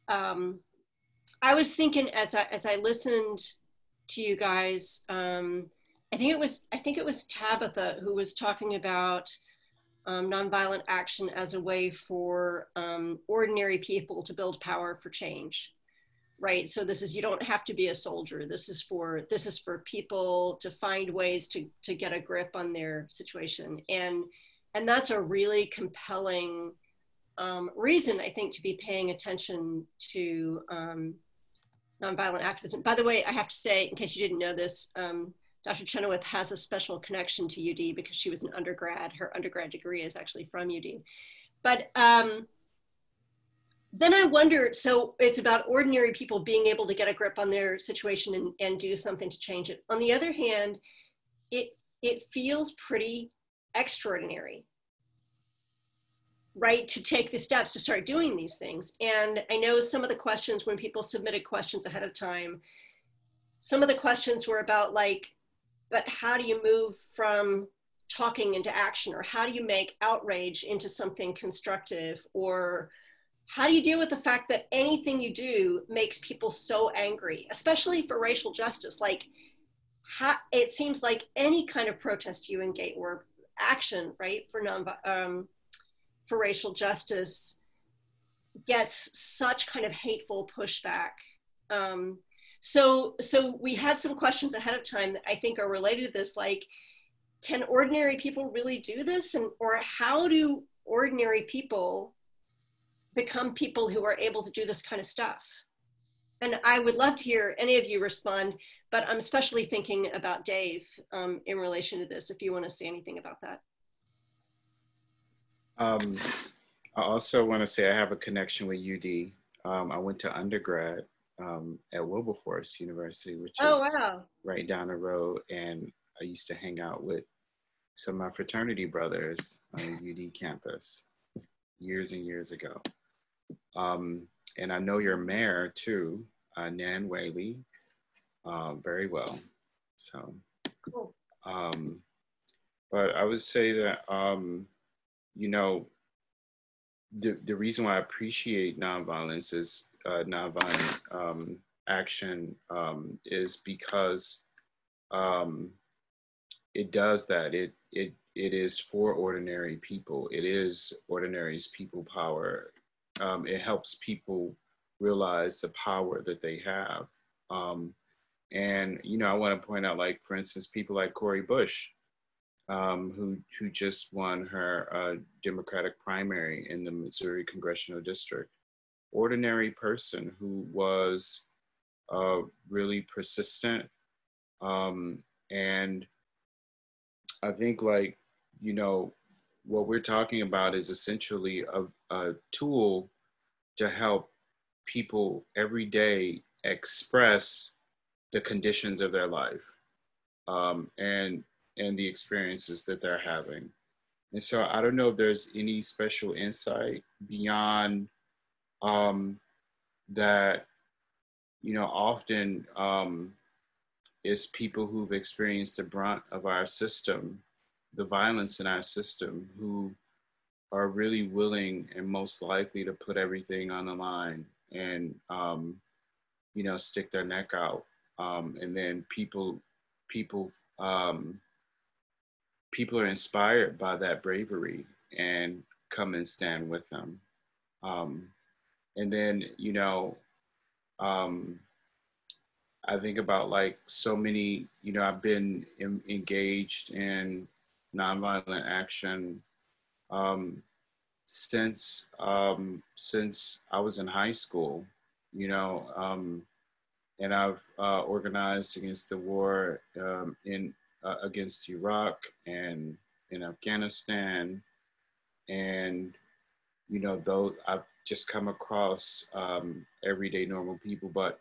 Um, I was thinking as I as I listened to you guys, um, I think it was I think it was Tabatha who was talking about um, nonviolent action as a way for um, ordinary people to build power for change right? So this is you don't have to be a soldier. This is for this is for people to find ways to to get a grip on their situation. And and that's a really compelling um, reason i think to be paying attention to um, nonviolent activism. By the way i have to say in case you didn't know this um, dr. Chenoweth has a special connection to ud because she was an undergrad. Her undergrad degree is actually from ud but um, then I wonder so it's about ordinary people being able to get a grip on their situation and, and do something to change it. On the other hand, it it feels pretty extraordinary, right? To take the steps to start doing these things. And I know some of the questions when people submitted questions ahead of time, some of the questions were about like, but how do you move from talking into action or how do you make outrage into something constructive or how do you deal with the fact that anything you do makes people so angry, especially for racial justice? Like, how, it seems like any kind of protest you engage or action, right, for non um, for racial justice gets such kind of hateful pushback. Um, so, so we had some questions ahead of time that I think are related to this, like, can ordinary people really do this, and or how do ordinary people become people who are able to do this kind of stuff. And I would love to hear any of you respond, but I'm especially thinking about Dave um, in relation to this, if you want to say anything about that. Um, I also want to say I have a connection with UD. Um, I went to undergrad um, at Wilberforce University, which oh, is wow. right down the road. And I used to hang out with some of my fraternity brothers on UD campus years and years ago. Um, and I know your mayor too, uh, Nan Whaley, uh, very well. So, cool. um, but I would say that, um, you know, the, the reason why I appreciate nonviolence is uh, nonviolent um, action um, is because um, it does that. It, it, it is for ordinary people. It is ordinary's people power um, it helps people realize the power that they have. Um, and you know, I want to point out, like for instance, people like Cori Bush, um, who who just won her uh, Democratic primary in the Missouri congressional district. Ordinary person who was uh, really persistent, um, and I think like you know what we're talking about is essentially a, a tool to help people every day express the conditions of their life um, and and the experiences that they're having. And so I don't know if there's any special insight beyond um, that. You know, often um, people who've experienced the brunt of our system, the violence in our system, who are really willing and most likely to put everything on the line and um, you know stick their neck out. Um, and then people people um, people are inspired by that bravery and come and stand with them. Um, and then you know um, i think about like so many you know i've been in, engaged in nonviolent action um, since um, since I was in high school, you know, um, and I've uh, organized against the war um, in uh, against Iraq and in Afghanistan, and you know, though I've just come across um, everyday normal people, but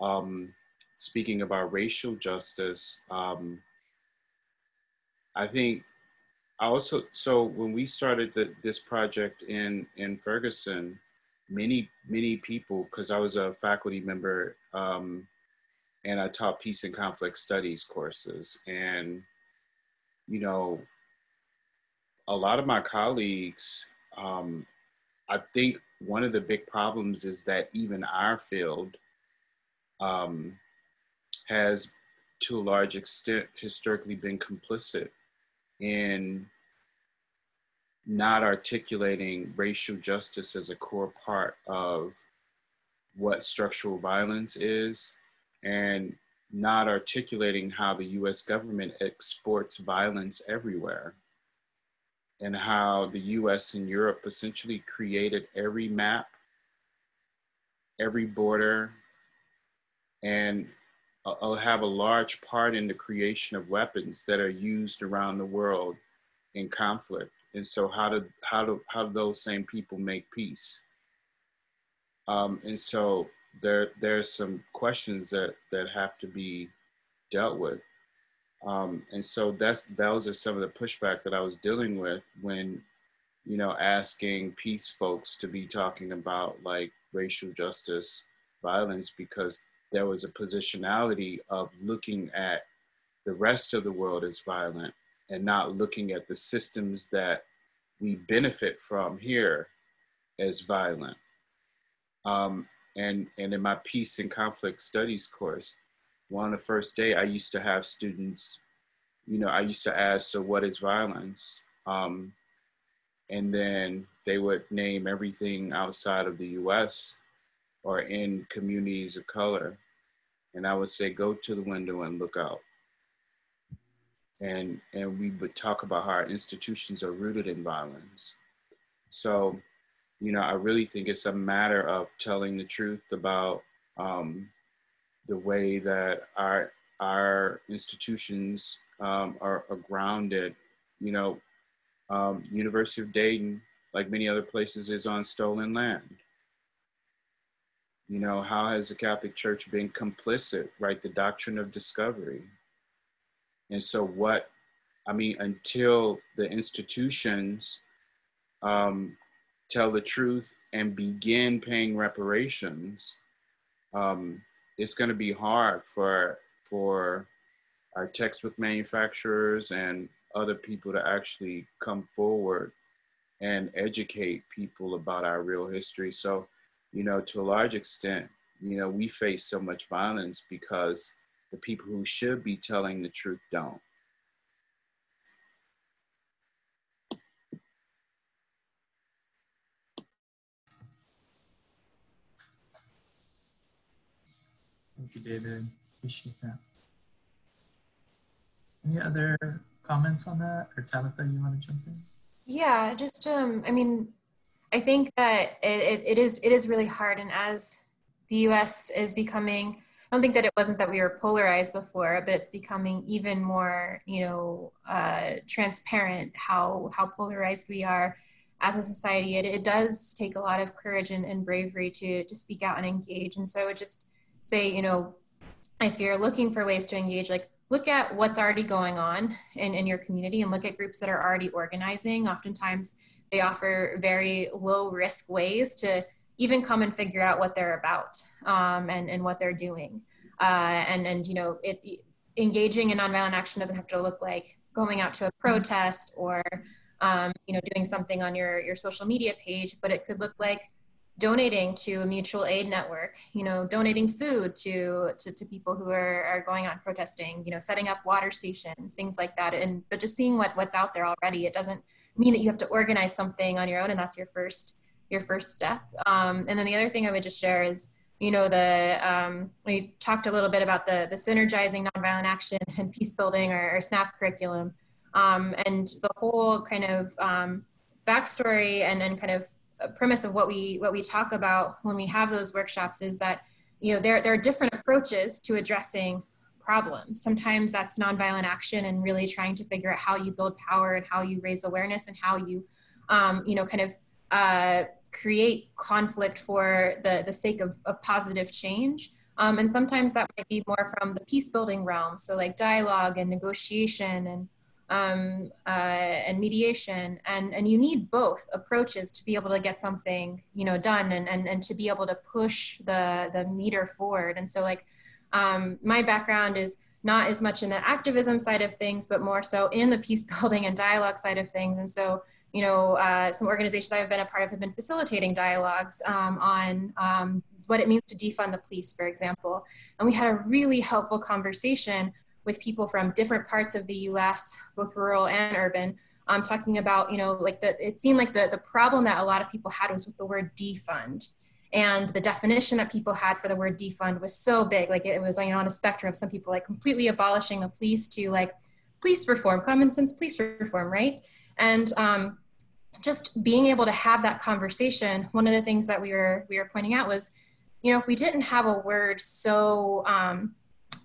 um, speaking about racial justice, um, I think I also so when we started the, this project in in Ferguson, many many people because I was a faculty member um, and I taught peace and conflict studies courses, and you know, a lot of my colleagues, um, I think one of the big problems is that even our field um, has, to a large extent, historically been complicit in not articulating racial justice as a core part of what structural violence is and not articulating how the US government exports violence everywhere and how the US and Europe essentially created every map, every border, and uh, have a large part in the creation of weapons that are used around the world in conflict. And so, how do how do how do those same people make peace? Um, and so, there there's some questions that that have to be dealt with. Um, and so that's those are some of the pushback that I was dealing with when, you know, asking peace folks to be talking about like racial justice, violence, because there was a positionality of looking at the rest of the world as violent and not looking at the systems that we benefit from here as violent. Um, and, and in my peace and conflict studies course, one of the first day I used to have students, you know, I used to ask, so what is violence? Um, and then they would name everything outside of the US or in communities of color. And I would say, go to the window and look out. And, and we would talk about how our institutions are rooted in violence. So, you know, I really think it's a matter of telling the truth about um, the way that our, our institutions um, are, are, grounded. You know, um, University of Dayton, like many other places, is on stolen land. You know, how has the Catholic Church been complicit, right? The doctrine of discovery. And so, what, I mean, until the institutions um, tell the truth and begin paying reparations, um, it's going to be hard for for our textbook manufacturers and other people to actually come forward and educate people about our real history. So you know, to a large extent, you know, we face so much violence because the people who should be telling the truth don't. Thank you, David. Appreciate that. Any other comments on that? Or Tabatha, you want to jump in? Yeah, just um, I mean, I think that it, it is it is really hard, and as the U.S. is becoming, I don't think that it wasn't that we were polarized before, but it's becoming even more, you know, uh, transparent how how polarized we are as a society. It, it does take a lot of courage and, and bravery to to speak out and engage, and so I would just say, you know, if you're looking for ways to engage, like look at what's already going on in, in your community and look at groups that are already organizing. Oftentimes they offer very low risk ways to even come and figure out what they're about um, and, and what they're doing. Uh, and, and, you know, it, engaging in nonviolent action doesn't have to look like going out to a protest or um, you know doing something on your your social media page but it could look like donating to a mutual aid network you know donating food to to, to people who are, are going out protesting you know setting up water stations things like that and but just seeing what what's out there already it doesn't mean that you have to organize something on your own and that's your first your first step. Um, and then the other thing i would just share is you know the um, we talked a little bit about the the synergizing nonviolent action and peace building or, or snap curriculum. Um, and the whole kind of um, backstory and, and kind of premise of what we what we talk about when we have those workshops is that you know there, there are different approaches to addressing problems. Sometimes that's nonviolent action and really trying to figure out how you build power and how you raise awareness and how you um, you know kind of uh, create conflict for the the sake of, of positive change. Um, and sometimes that might be more from the peace building realm. So like dialogue and negotiation and um, uh, and mediation. And and you need both approaches to be able to get something you know done and and, and to be able to push the the meter forward. And so like um, my background is not as much in the activism side of things but more so in the peace building and dialogue side of things and so you know uh, some organizations i've been a part of have been facilitating dialogues um, on um, what it means to defund the police for example and we had a really helpful conversation with people from different parts of the US, both rural and urban, um, talking about, you know, like the, it seemed like the, the problem that a lot of people had was with the word defund. And the definition that people had for the word defund was so big. Like it was like on a spectrum of some people like completely abolishing the police to like police reform, common sense police reform, right? And um, just being able to have that conversation, one of the things that we were we were pointing out was, you know, if we didn't have a word so um,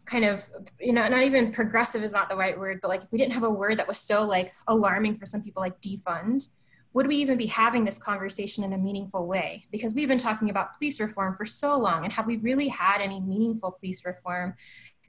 kind of you know not even progressive is not the right word but like if we didn't have a word that was so like alarming for some people like defund would we even be having this conversation in a meaningful way? Because we've been talking about police reform for so long and have we really had any meaningful police reform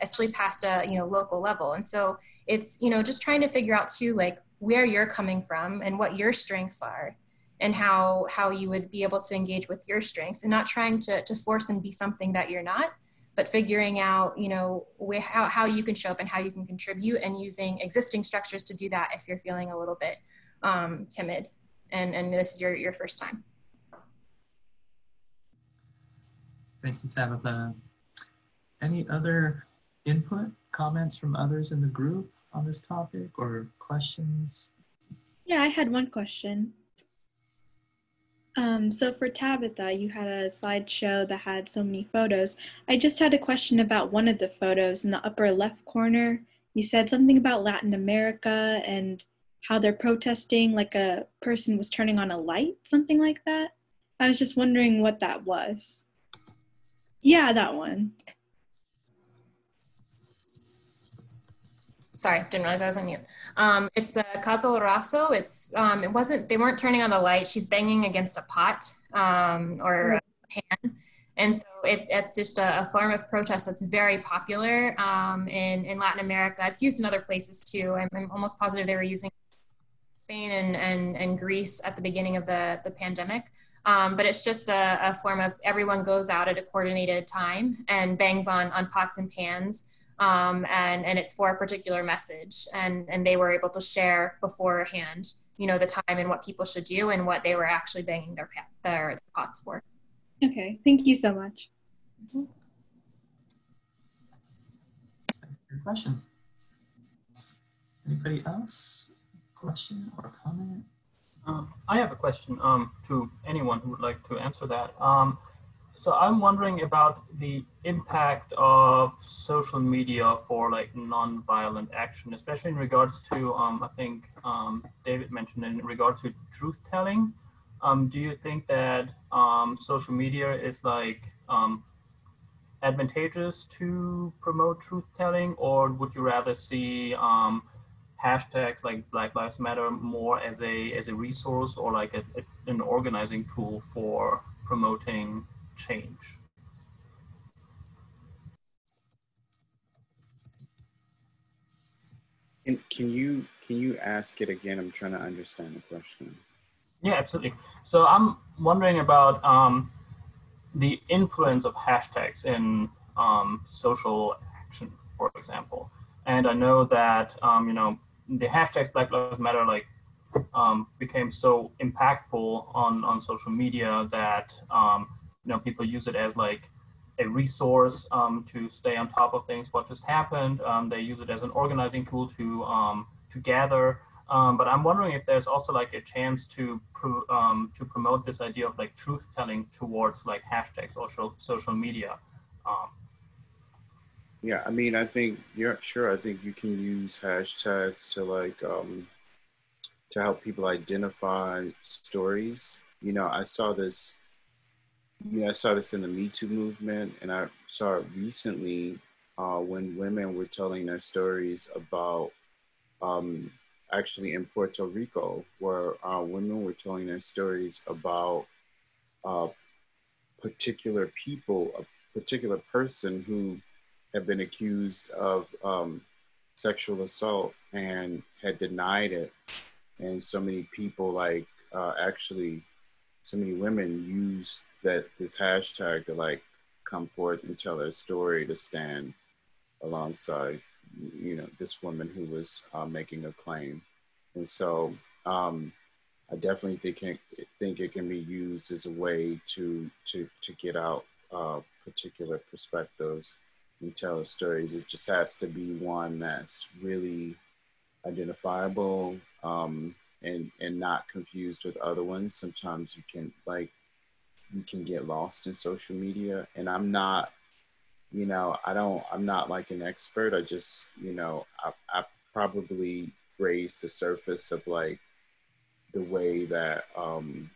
especially past a you know local level? And so it's you know just trying to figure out too like where you're coming from and what your strengths are and how how you would be able to engage with your strengths and not trying to to force and be something that you're not but figuring out you know how, how you can show up and how you can contribute and using existing structures to do that if you're feeling a little bit um, timid and, and this is your, your first time. Thank you, Tabatha. Any other input, comments from others in the group on this topic or questions? Yeah, I had one question. Um, so for Tabatha, you had a slideshow that had so many photos. I just had a question about one of the photos in the upper left corner. You said something about Latin America and how they're protesting, like a person was turning on a light, something like that. I was just wondering what that was. Yeah, that one. sorry, didn't realize I was on mute. Um, it's the cacerolazo. It's um, it wasn't they weren't turning on the light. She's banging against a pot um, or a pan, and so it, it's just a, a, form of protest that's very popular um, in in Latin America. It's used in other places too. I'm, I'm almost positive they were using Spain and, and and Greece at the beginning of the the pandemic. Um, but it's just a, a, form of everyone goes out at a coordinated time and bangs on on pots and pans um, and and it's for a particular message. And and they were able to share beforehand you know the time and what people should do and what they were actually banging their their pots for. Okay. Thank you so much. Mm-hmm. Good question? Anybody else question or comment um, i have a question um, to anyone who would like to answer that um, so I'm wondering about the impact of social media for like non-violent action, especially in regards to, um, I think um, David mentioned in regards to truth telling. Do you think that social media is like advantageous to promote truth telling, or would you rather see hashtags like Black Lives Matter more as a as a resource or like a, a, an organizing tool for promoting change. Can, can you can you ask it again? I'm trying to understand the question. Yeah, absolutely. So I'm wondering about um, the influence of hashtags in um, social action, for example. and I know that um, you know the hashtags Black Lives Matter like um, became so impactful on on social media that um, you know people use it as like a resource um, to stay on top of things, what just happened. Um, they use it as an organizing tool to um, to gather. Um, but I'm wondering if there's also like a chance to pro- um, to promote this idea of like truth telling towards like hashtags or social social media. Yeah, I mean, I think yeah, sure. I think you can use hashtags to like um, to help people identify stories. You know, I saw this you know, I saw this in the Me Too movement, and I saw it recently uh, when women were telling their stories about um, actually in Puerto Rico, where uh, women were telling their stories about uh, particular people, a particular person who had been accused of um, sexual assault and had denied it. And so many people, like uh, actually, so many women used that this hashtag to like come forth and tell their story to stand alongside you know this woman who was uh, making a claim and so um, I definitely think it, think it can be used as a way to to to get out uh, particular perspectives and tell stories. It just has to be one that's really identifiable um, and and not confused with other ones. Sometimes you can like you can get lost in social media. And I'm not, you know, I don't, I'm not like an expert. I just, you know, I, I probably raised the surface of like the way that, um,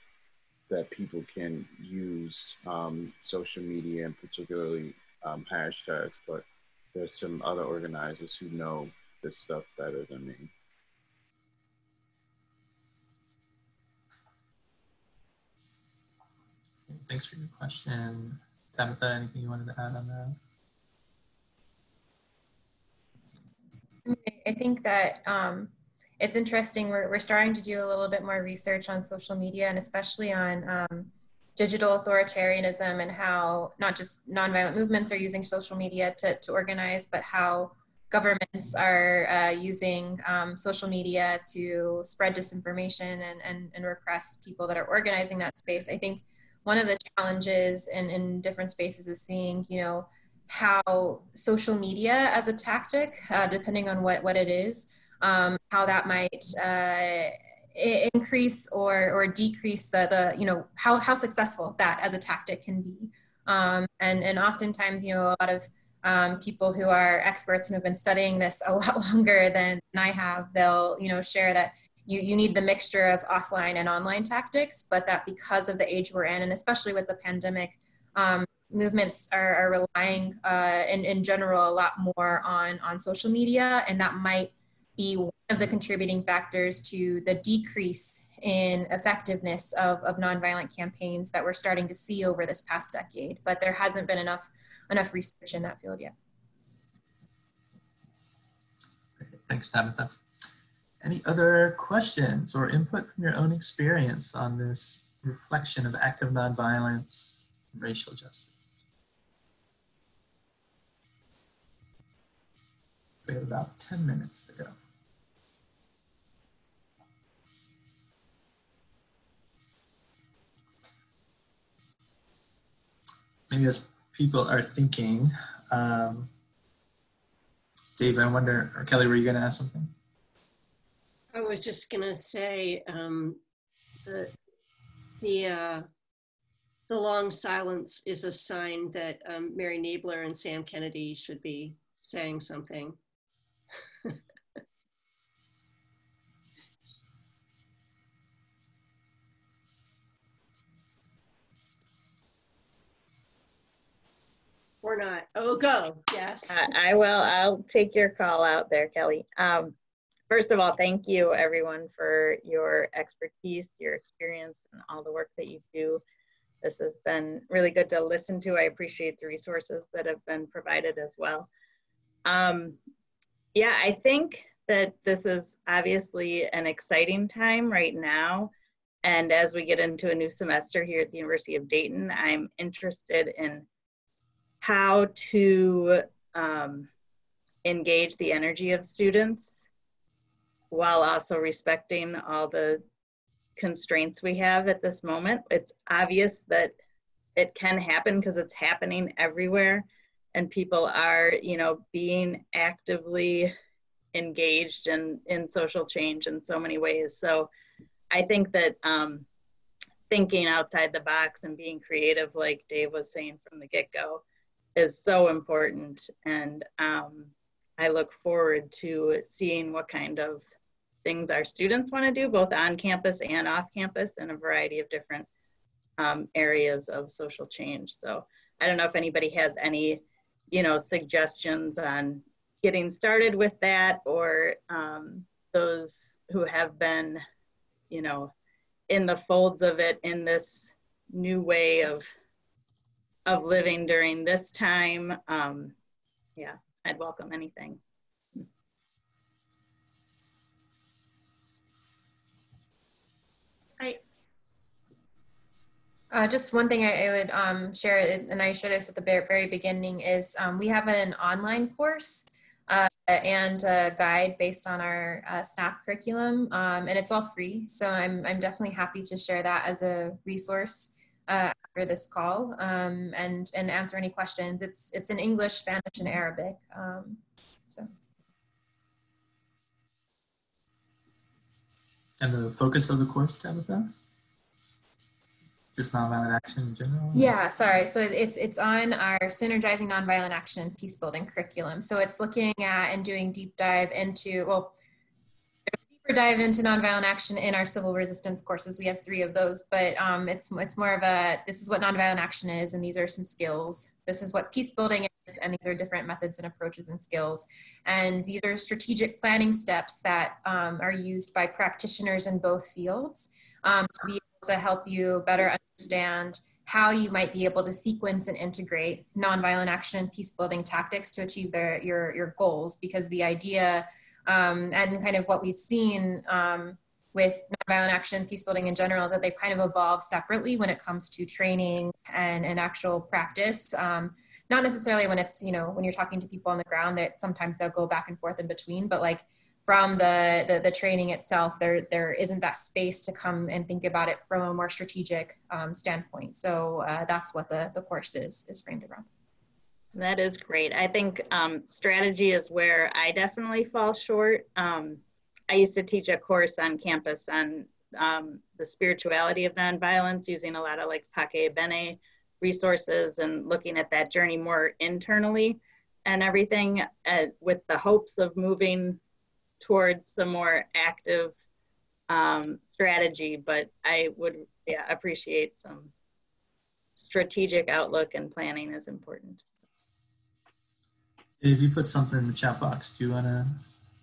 that people can use um, social media and particularly um, hashtags, but there's some other organizers who know this stuff better than me. Thanks for your question. Tabatha, anything you wanted to add on that? I think that um, it's interesting. We're, we're starting to do a little bit more research on social media and especially on um, digital authoritarianism and how not just nonviolent movements are using social media to, to organize, but how governments are uh, using um, social media to spread disinformation and, and, and repress people that are organizing that space. I think one of the challenges in, in different spaces is seeing, you know, how social media as a tactic, uh, depending on what, what it is, um, how that might uh, increase or, or decrease the, the, you know, how, how successful that as a tactic can be. Um, and, and oftentimes, you know, a lot of um, people who are experts and have been studying this a lot longer than I have, they'll, you know, share that you, you need the mixture of offline and online tactics, but that because of the age we're in, and especially with the pandemic, um, movements are, are relying uh, in, in general a lot more on, on social media, and that might be one of the contributing factors to the decrease in effectiveness of, of nonviolent campaigns that we're starting to see over this past decade. But there hasn't been enough enough research in that field yet. Thanks, Tabatha. Any other questions or input from your own experience on this reflection of active nonviolence and racial justice? We have about 10 minutes to go. Maybe as people are thinking, um, Dave, I wonder, or Kelly, were you going to ask something? I was just gonna say um, the the uh, the long silence is a sign that um, Mary Niebler and Sam Kennedy should be saying something. or not. Oh, go. Yes. I, I will. I'll take your call out there, Kelly. Um, first of all, thank you everyone for your expertise, your experience, and all the work that you do. This has been really good to listen to. I appreciate the resources that have been provided as well. Um, yeah, I think that this is obviously an exciting time right now. And as we get into a new semester here at the University of Dayton, I'm interested in how to um, engage the energy of students while also respecting all the constraints we have at this moment. It's obvious that it can happen because it's happening everywhere and people are, you know, being actively engaged in, in social change in so many ways. So I think that um, thinking outside the box and being creative, like Dave was saying from the get go, is so important. And um, I look forward to seeing what kind of things our students want to do, both on campus and off campus, in a variety of different um, areas of social change. So I don't know if anybody has any, you know, suggestions on getting started with that, or um, those who have been, you know, in the folds of it in this new way of of living during this time. Um, yeah, I'd welcome anything. Uh, just one thing I, I would um, share, and I share this at the very, very beginning, is um, we have an online course uh, and a guide based on our uh, SNAP curriculum, um, and it's all free. So I'm, I'm definitely happy to share that as a resource uh, after this call um, and, and answer any questions. It's, it's in English, Spanish, and Arabic. Um, so. And the focus of the course, Tabatha? just nonviolent action in general? Yeah, sorry. So it's it's on our synergizing nonviolent action peace building curriculum. So it's looking at and doing deep dive into well deeper dive into nonviolent action in our civil resistance courses. We have three of those, but um, it's it's more of a this is what nonviolent action is, and these are some skills. This is what peace building is, and these are different methods and approaches and skills. And these are strategic planning steps that um, are used by practitioners in both fields um, to be able to help you better understand how you might be able to sequence and integrate nonviolent action and peace building tactics to achieve their, your, your goals. Because the idea um, and kind of what we've seen um, with nonviolent action, peace building in general, is that they kind of evolve separately when it comes to training and, actual practice. Um, not necessarily when it's, you know, when you're talking to people on the ground that sometimes they'll go back and forth in between, but like from the, the, the training itself, there there isn't that space to come and think about it from a more strategic um, standpoint. So uh, that's what the the course is is framed around. That is great. I think um, strategy is where I definitely fall short. Um, I used to teach a course on campus on um, the spirituality of nonviolence, using a lot of like Pake Bene resources and looking at that journey more internally and everything uh, with the hopes of moving towards some more active um, strategy, but I would yeah, appreciate some strategic outlook and planning is important. If you put something in the chat box, do you want to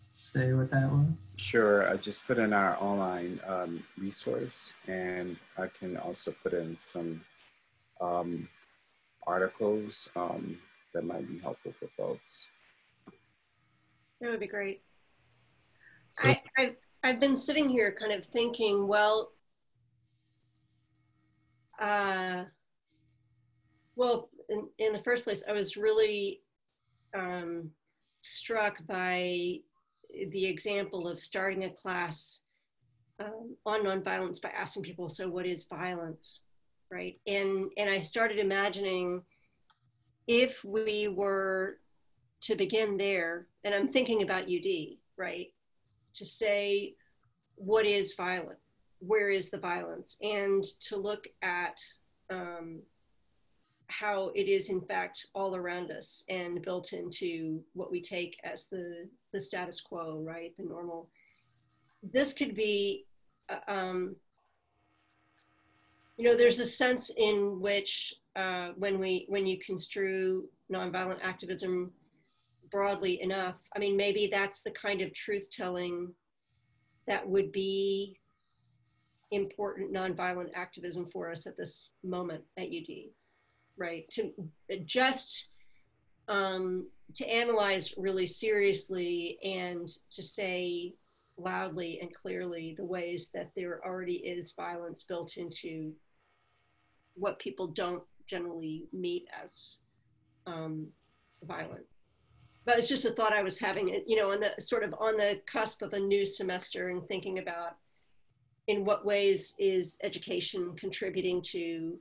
say what that was? Sure. I just put in our online um, resource, and I can also put in some um, articles um, that might be helpful for folks. That would be great. I, I've, I've been sitting here kind of thinking, well, uh, well, in, in the first place, I was really um, struck by the example of starting a class um, on nonviolence by asking people, so what is violence, right? And, and I started imagining if we were to begin there, and I'm thinking about UD, right? to say what is violent, where is the violence, and to look at um, how it is in fact all around us and built into what we take as the the status quo, right, the normal. This could be, uh, um, you know, there's a sense in which uh, when we when you construe nonviolent activism broadly enough. I mean, maybe that's the kind of truth telling that would be important nonviolent activism for us at this moment at UD, right? To just um, to analyze really seriously and to say loudly and clearly the ways that there already is violence built into what people don't generally meet as um, violent but it's just a thought I was having you know, on the sort of on the cusp of a new semester and thinking about in what ways is education contributing to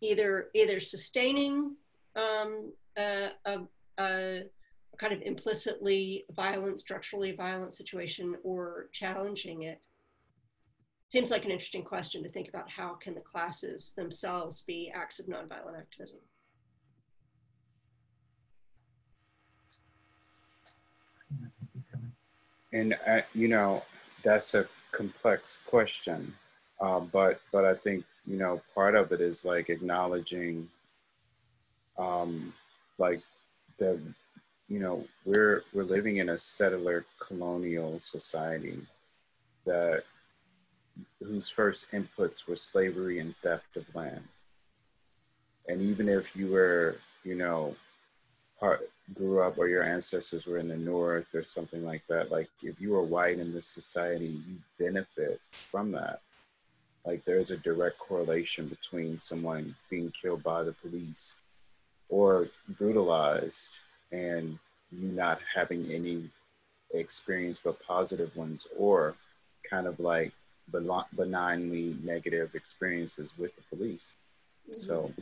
either either sustaining um, a, a, a, kind of implicitly violent, structurally violent situation or challenging it. Seems like an interesting question to think about how can the classes themselves be acts of nonviolent activism. And uh, you know, that's a complex question, uh, but but I think you know part of it is like acknowledging, um, like the, you know, we're we're living in a settler colonial society that whose first inputs were slavery and theft of land. And even if you were, you know, part grew up or your ancestors were in the north or something like that like if you were white in this society you benefit from that like there's a direct correlation between someone being killed by the police or brutalized and you not having any experience but positive ones or kind of like benignly negative experiences with the police mm-hmm. so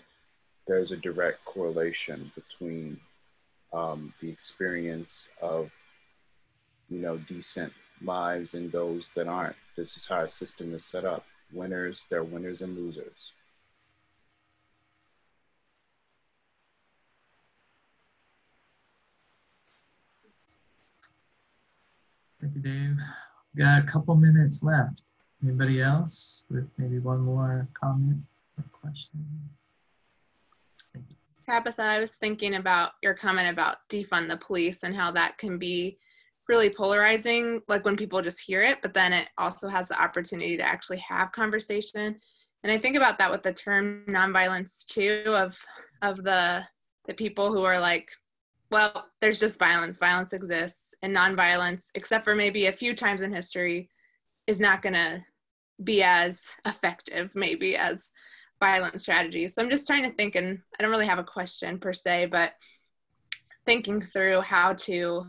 there's a direct correlation between um, the experience of, you know, decent lives and those that aren't. This is how our system is set up. Winners, they're winners and losers. Thank you, Dave. We got a couple minutes left. Anybody else with maybe one more comment or question? Tabatha, I was thinking about your comment about defund the police and how that can be really polarizing, like when people just hear it, but then it also has the opportunity to actually have conversation. And I think about that with the term nonviolence too, of of the the people who are like, well, there's just violence. Violence exists, and nonviolence, except for maybe a few times in history, is not gonna be as effective, maybe as violent strategies. So I'm just trying to think, and I don't really have a question per se, but thinking through how to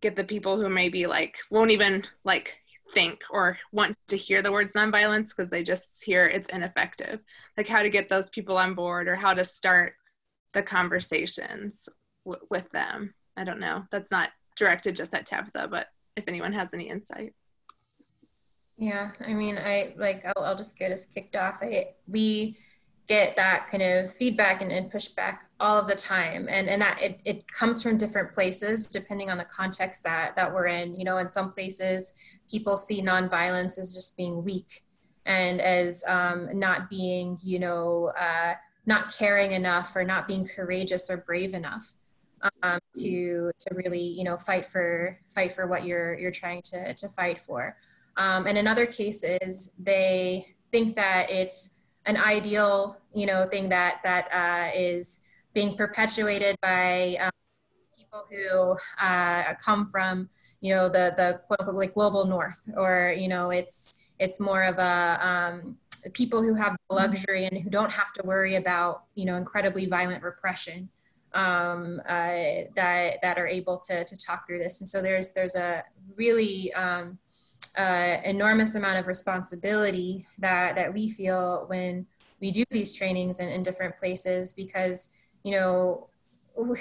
get the people who maybe like won't even like think or want to hear the words nonviolence because they just hear it's ineffective. Like how to get those people on board or how to start the conversations w- with them. I don't know. That's not directed just at Tabatha, but if anyone has any insight. Yeah, I mean, I like, I'll, I'll just get us kicked off. I, we get that kind of feedback and, and pushback all of the time. And, and that it, it comes from different places depending on the context that, that we're in. You know, in some places, people see nonviolence as just being weak and as um, not being, you know, uh, not caring enough or not being courageous or brave enough. Um, to to really you know fight for fight for what you're you're trying to to fight for um, and in other cases, they think that it's an ideal, you know, thing that that uh, is being perpetuated by um, people who uh, come from, you know, the the quote unquote like global north, or you know, it's it's more of a um, people who have luxury and who don't have to worry about, you know, incredibly violent repression um, uh, that that are able to to talk through this. And so there's there's a really um, uh, enormous amount of responsibility that that we feel when we do these trainings in, in different places because you know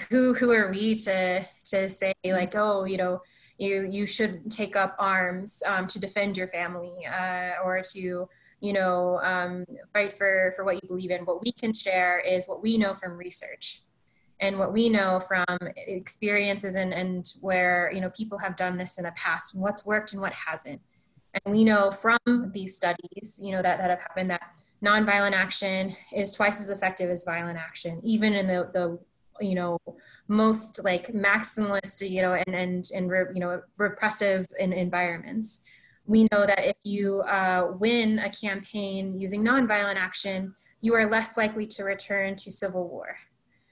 who who are we to to say like oh you know you you should take up arms um, to defend your family uh, or to you know um, fight for for what you believe in. What we can share is what we know from research. And what we know from experiences and, and where you know people have done this in the past and what's worked and what hasn't. And we know from these studies you know that, that have happened that nonviolent action is twice as effective as violent action even in the, the you know most like maximalist you know and and, and re, you know repressive in environments we know that if you uh, win a campaign using nonviolent action you are less likely to return to civil war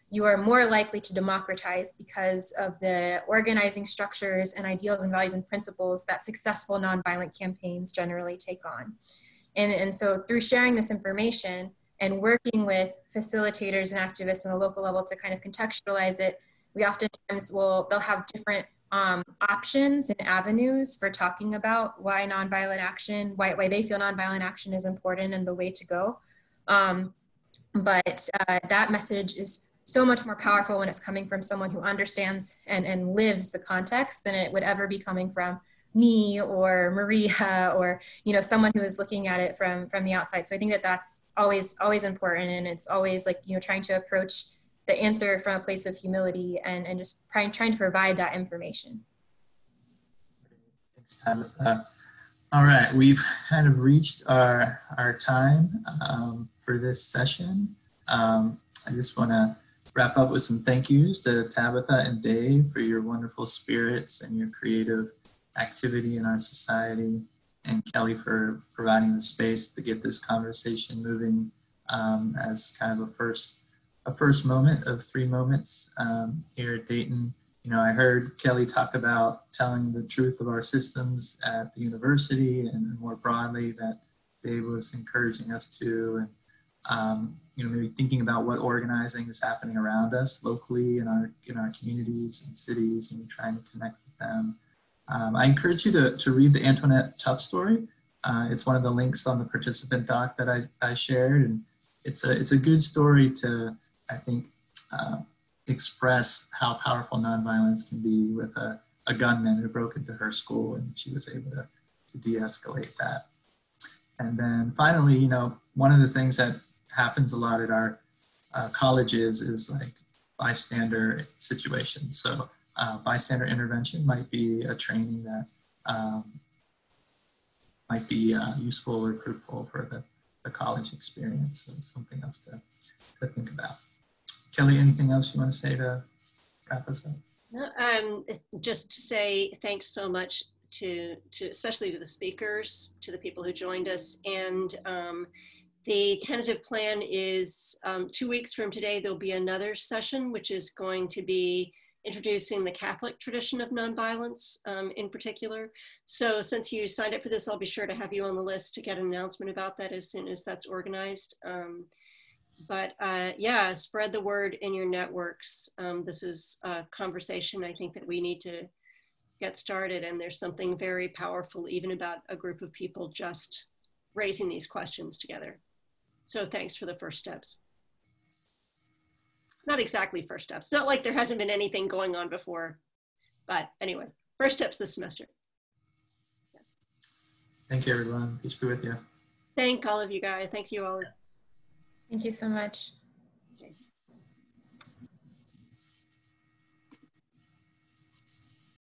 you are more likely to democratize because of the organizing structures and ideals and values and principles that successful nonviolent campaigns generally take on. And, and so through sharing this information and working with facilitators and activists on the local level to kind of contextualize it, we oftentimes will, they'll have different um, options and avenues for talking about why nonviolent action, why, why they feel nonviolent action is important and the way to go. Um, but uh, that message is so much more powerful when it's coming from someone who understands and, and lives the context than it would ever be coming from me or Maria or you know someone who is looking at it from from the outside. So I think that that's always always important, and it's always like you know trying to approach the answer from a place of humility and and just trying trying to provide that information. Thanks, Tabatha. All right, we've kind of reached our our time um, for this session. Um, I just want to wrap up with some thank yous to Tabatha and Dave for your wonderful spirits and your creative activity in our society, and Kelly for providing the space to get this conversation moving um, as kind of a first a first moment of three moments um, here at Dayton. You know, I heard Kelly talk about telling the truth of our systems at the university and more broadly that Dave was encouraging us to. And, um, you know, maybe thinking about what organizing is happening around us locally in our in our communities and cities and trying to connect with them. Um, I encourage you to, to read the Antoinette Tuff story. Uh, it's one of the links on the participant doc that I, I shared, and it's a it's a good story to I think uh, express how powerful nonviolence can be with a, a gunman who broke into her school, and she was able to, to de-escalate that. And then finally, you know, one of the things that happens a lot at our uh, colleges is like bystander situations. So uh, bystander intervention might be a training that um, might be uh, useful or fruitful for the, the college experience. So something else to, to think about. Kelly, anything else you want to say to wrap us up? Um, just to say thanks so much to, to especially to the speakers, to the people who joined us, and um, the tentative plan is um, two weeks from today. There'll be another session, which is going to be introducing the Catholic tradition of nonviolence um, in particular. So since you signed up for this, I'll be sure to have you on the list to get an announcement about that as soon as that's organized. Um, but uh, yeah, spread the word in your networks. Um, this is a conversation I think that we need to get started and there's something very powerful even about a group of people just raising these questions together. So thanks for the first steps not exactly first steps. Not like there hasn't been anything going on before, but anyway, first steps this semester. Thank you, everyone. Peace be with you. Thank all of you guys. Thank you all. Thank you so much.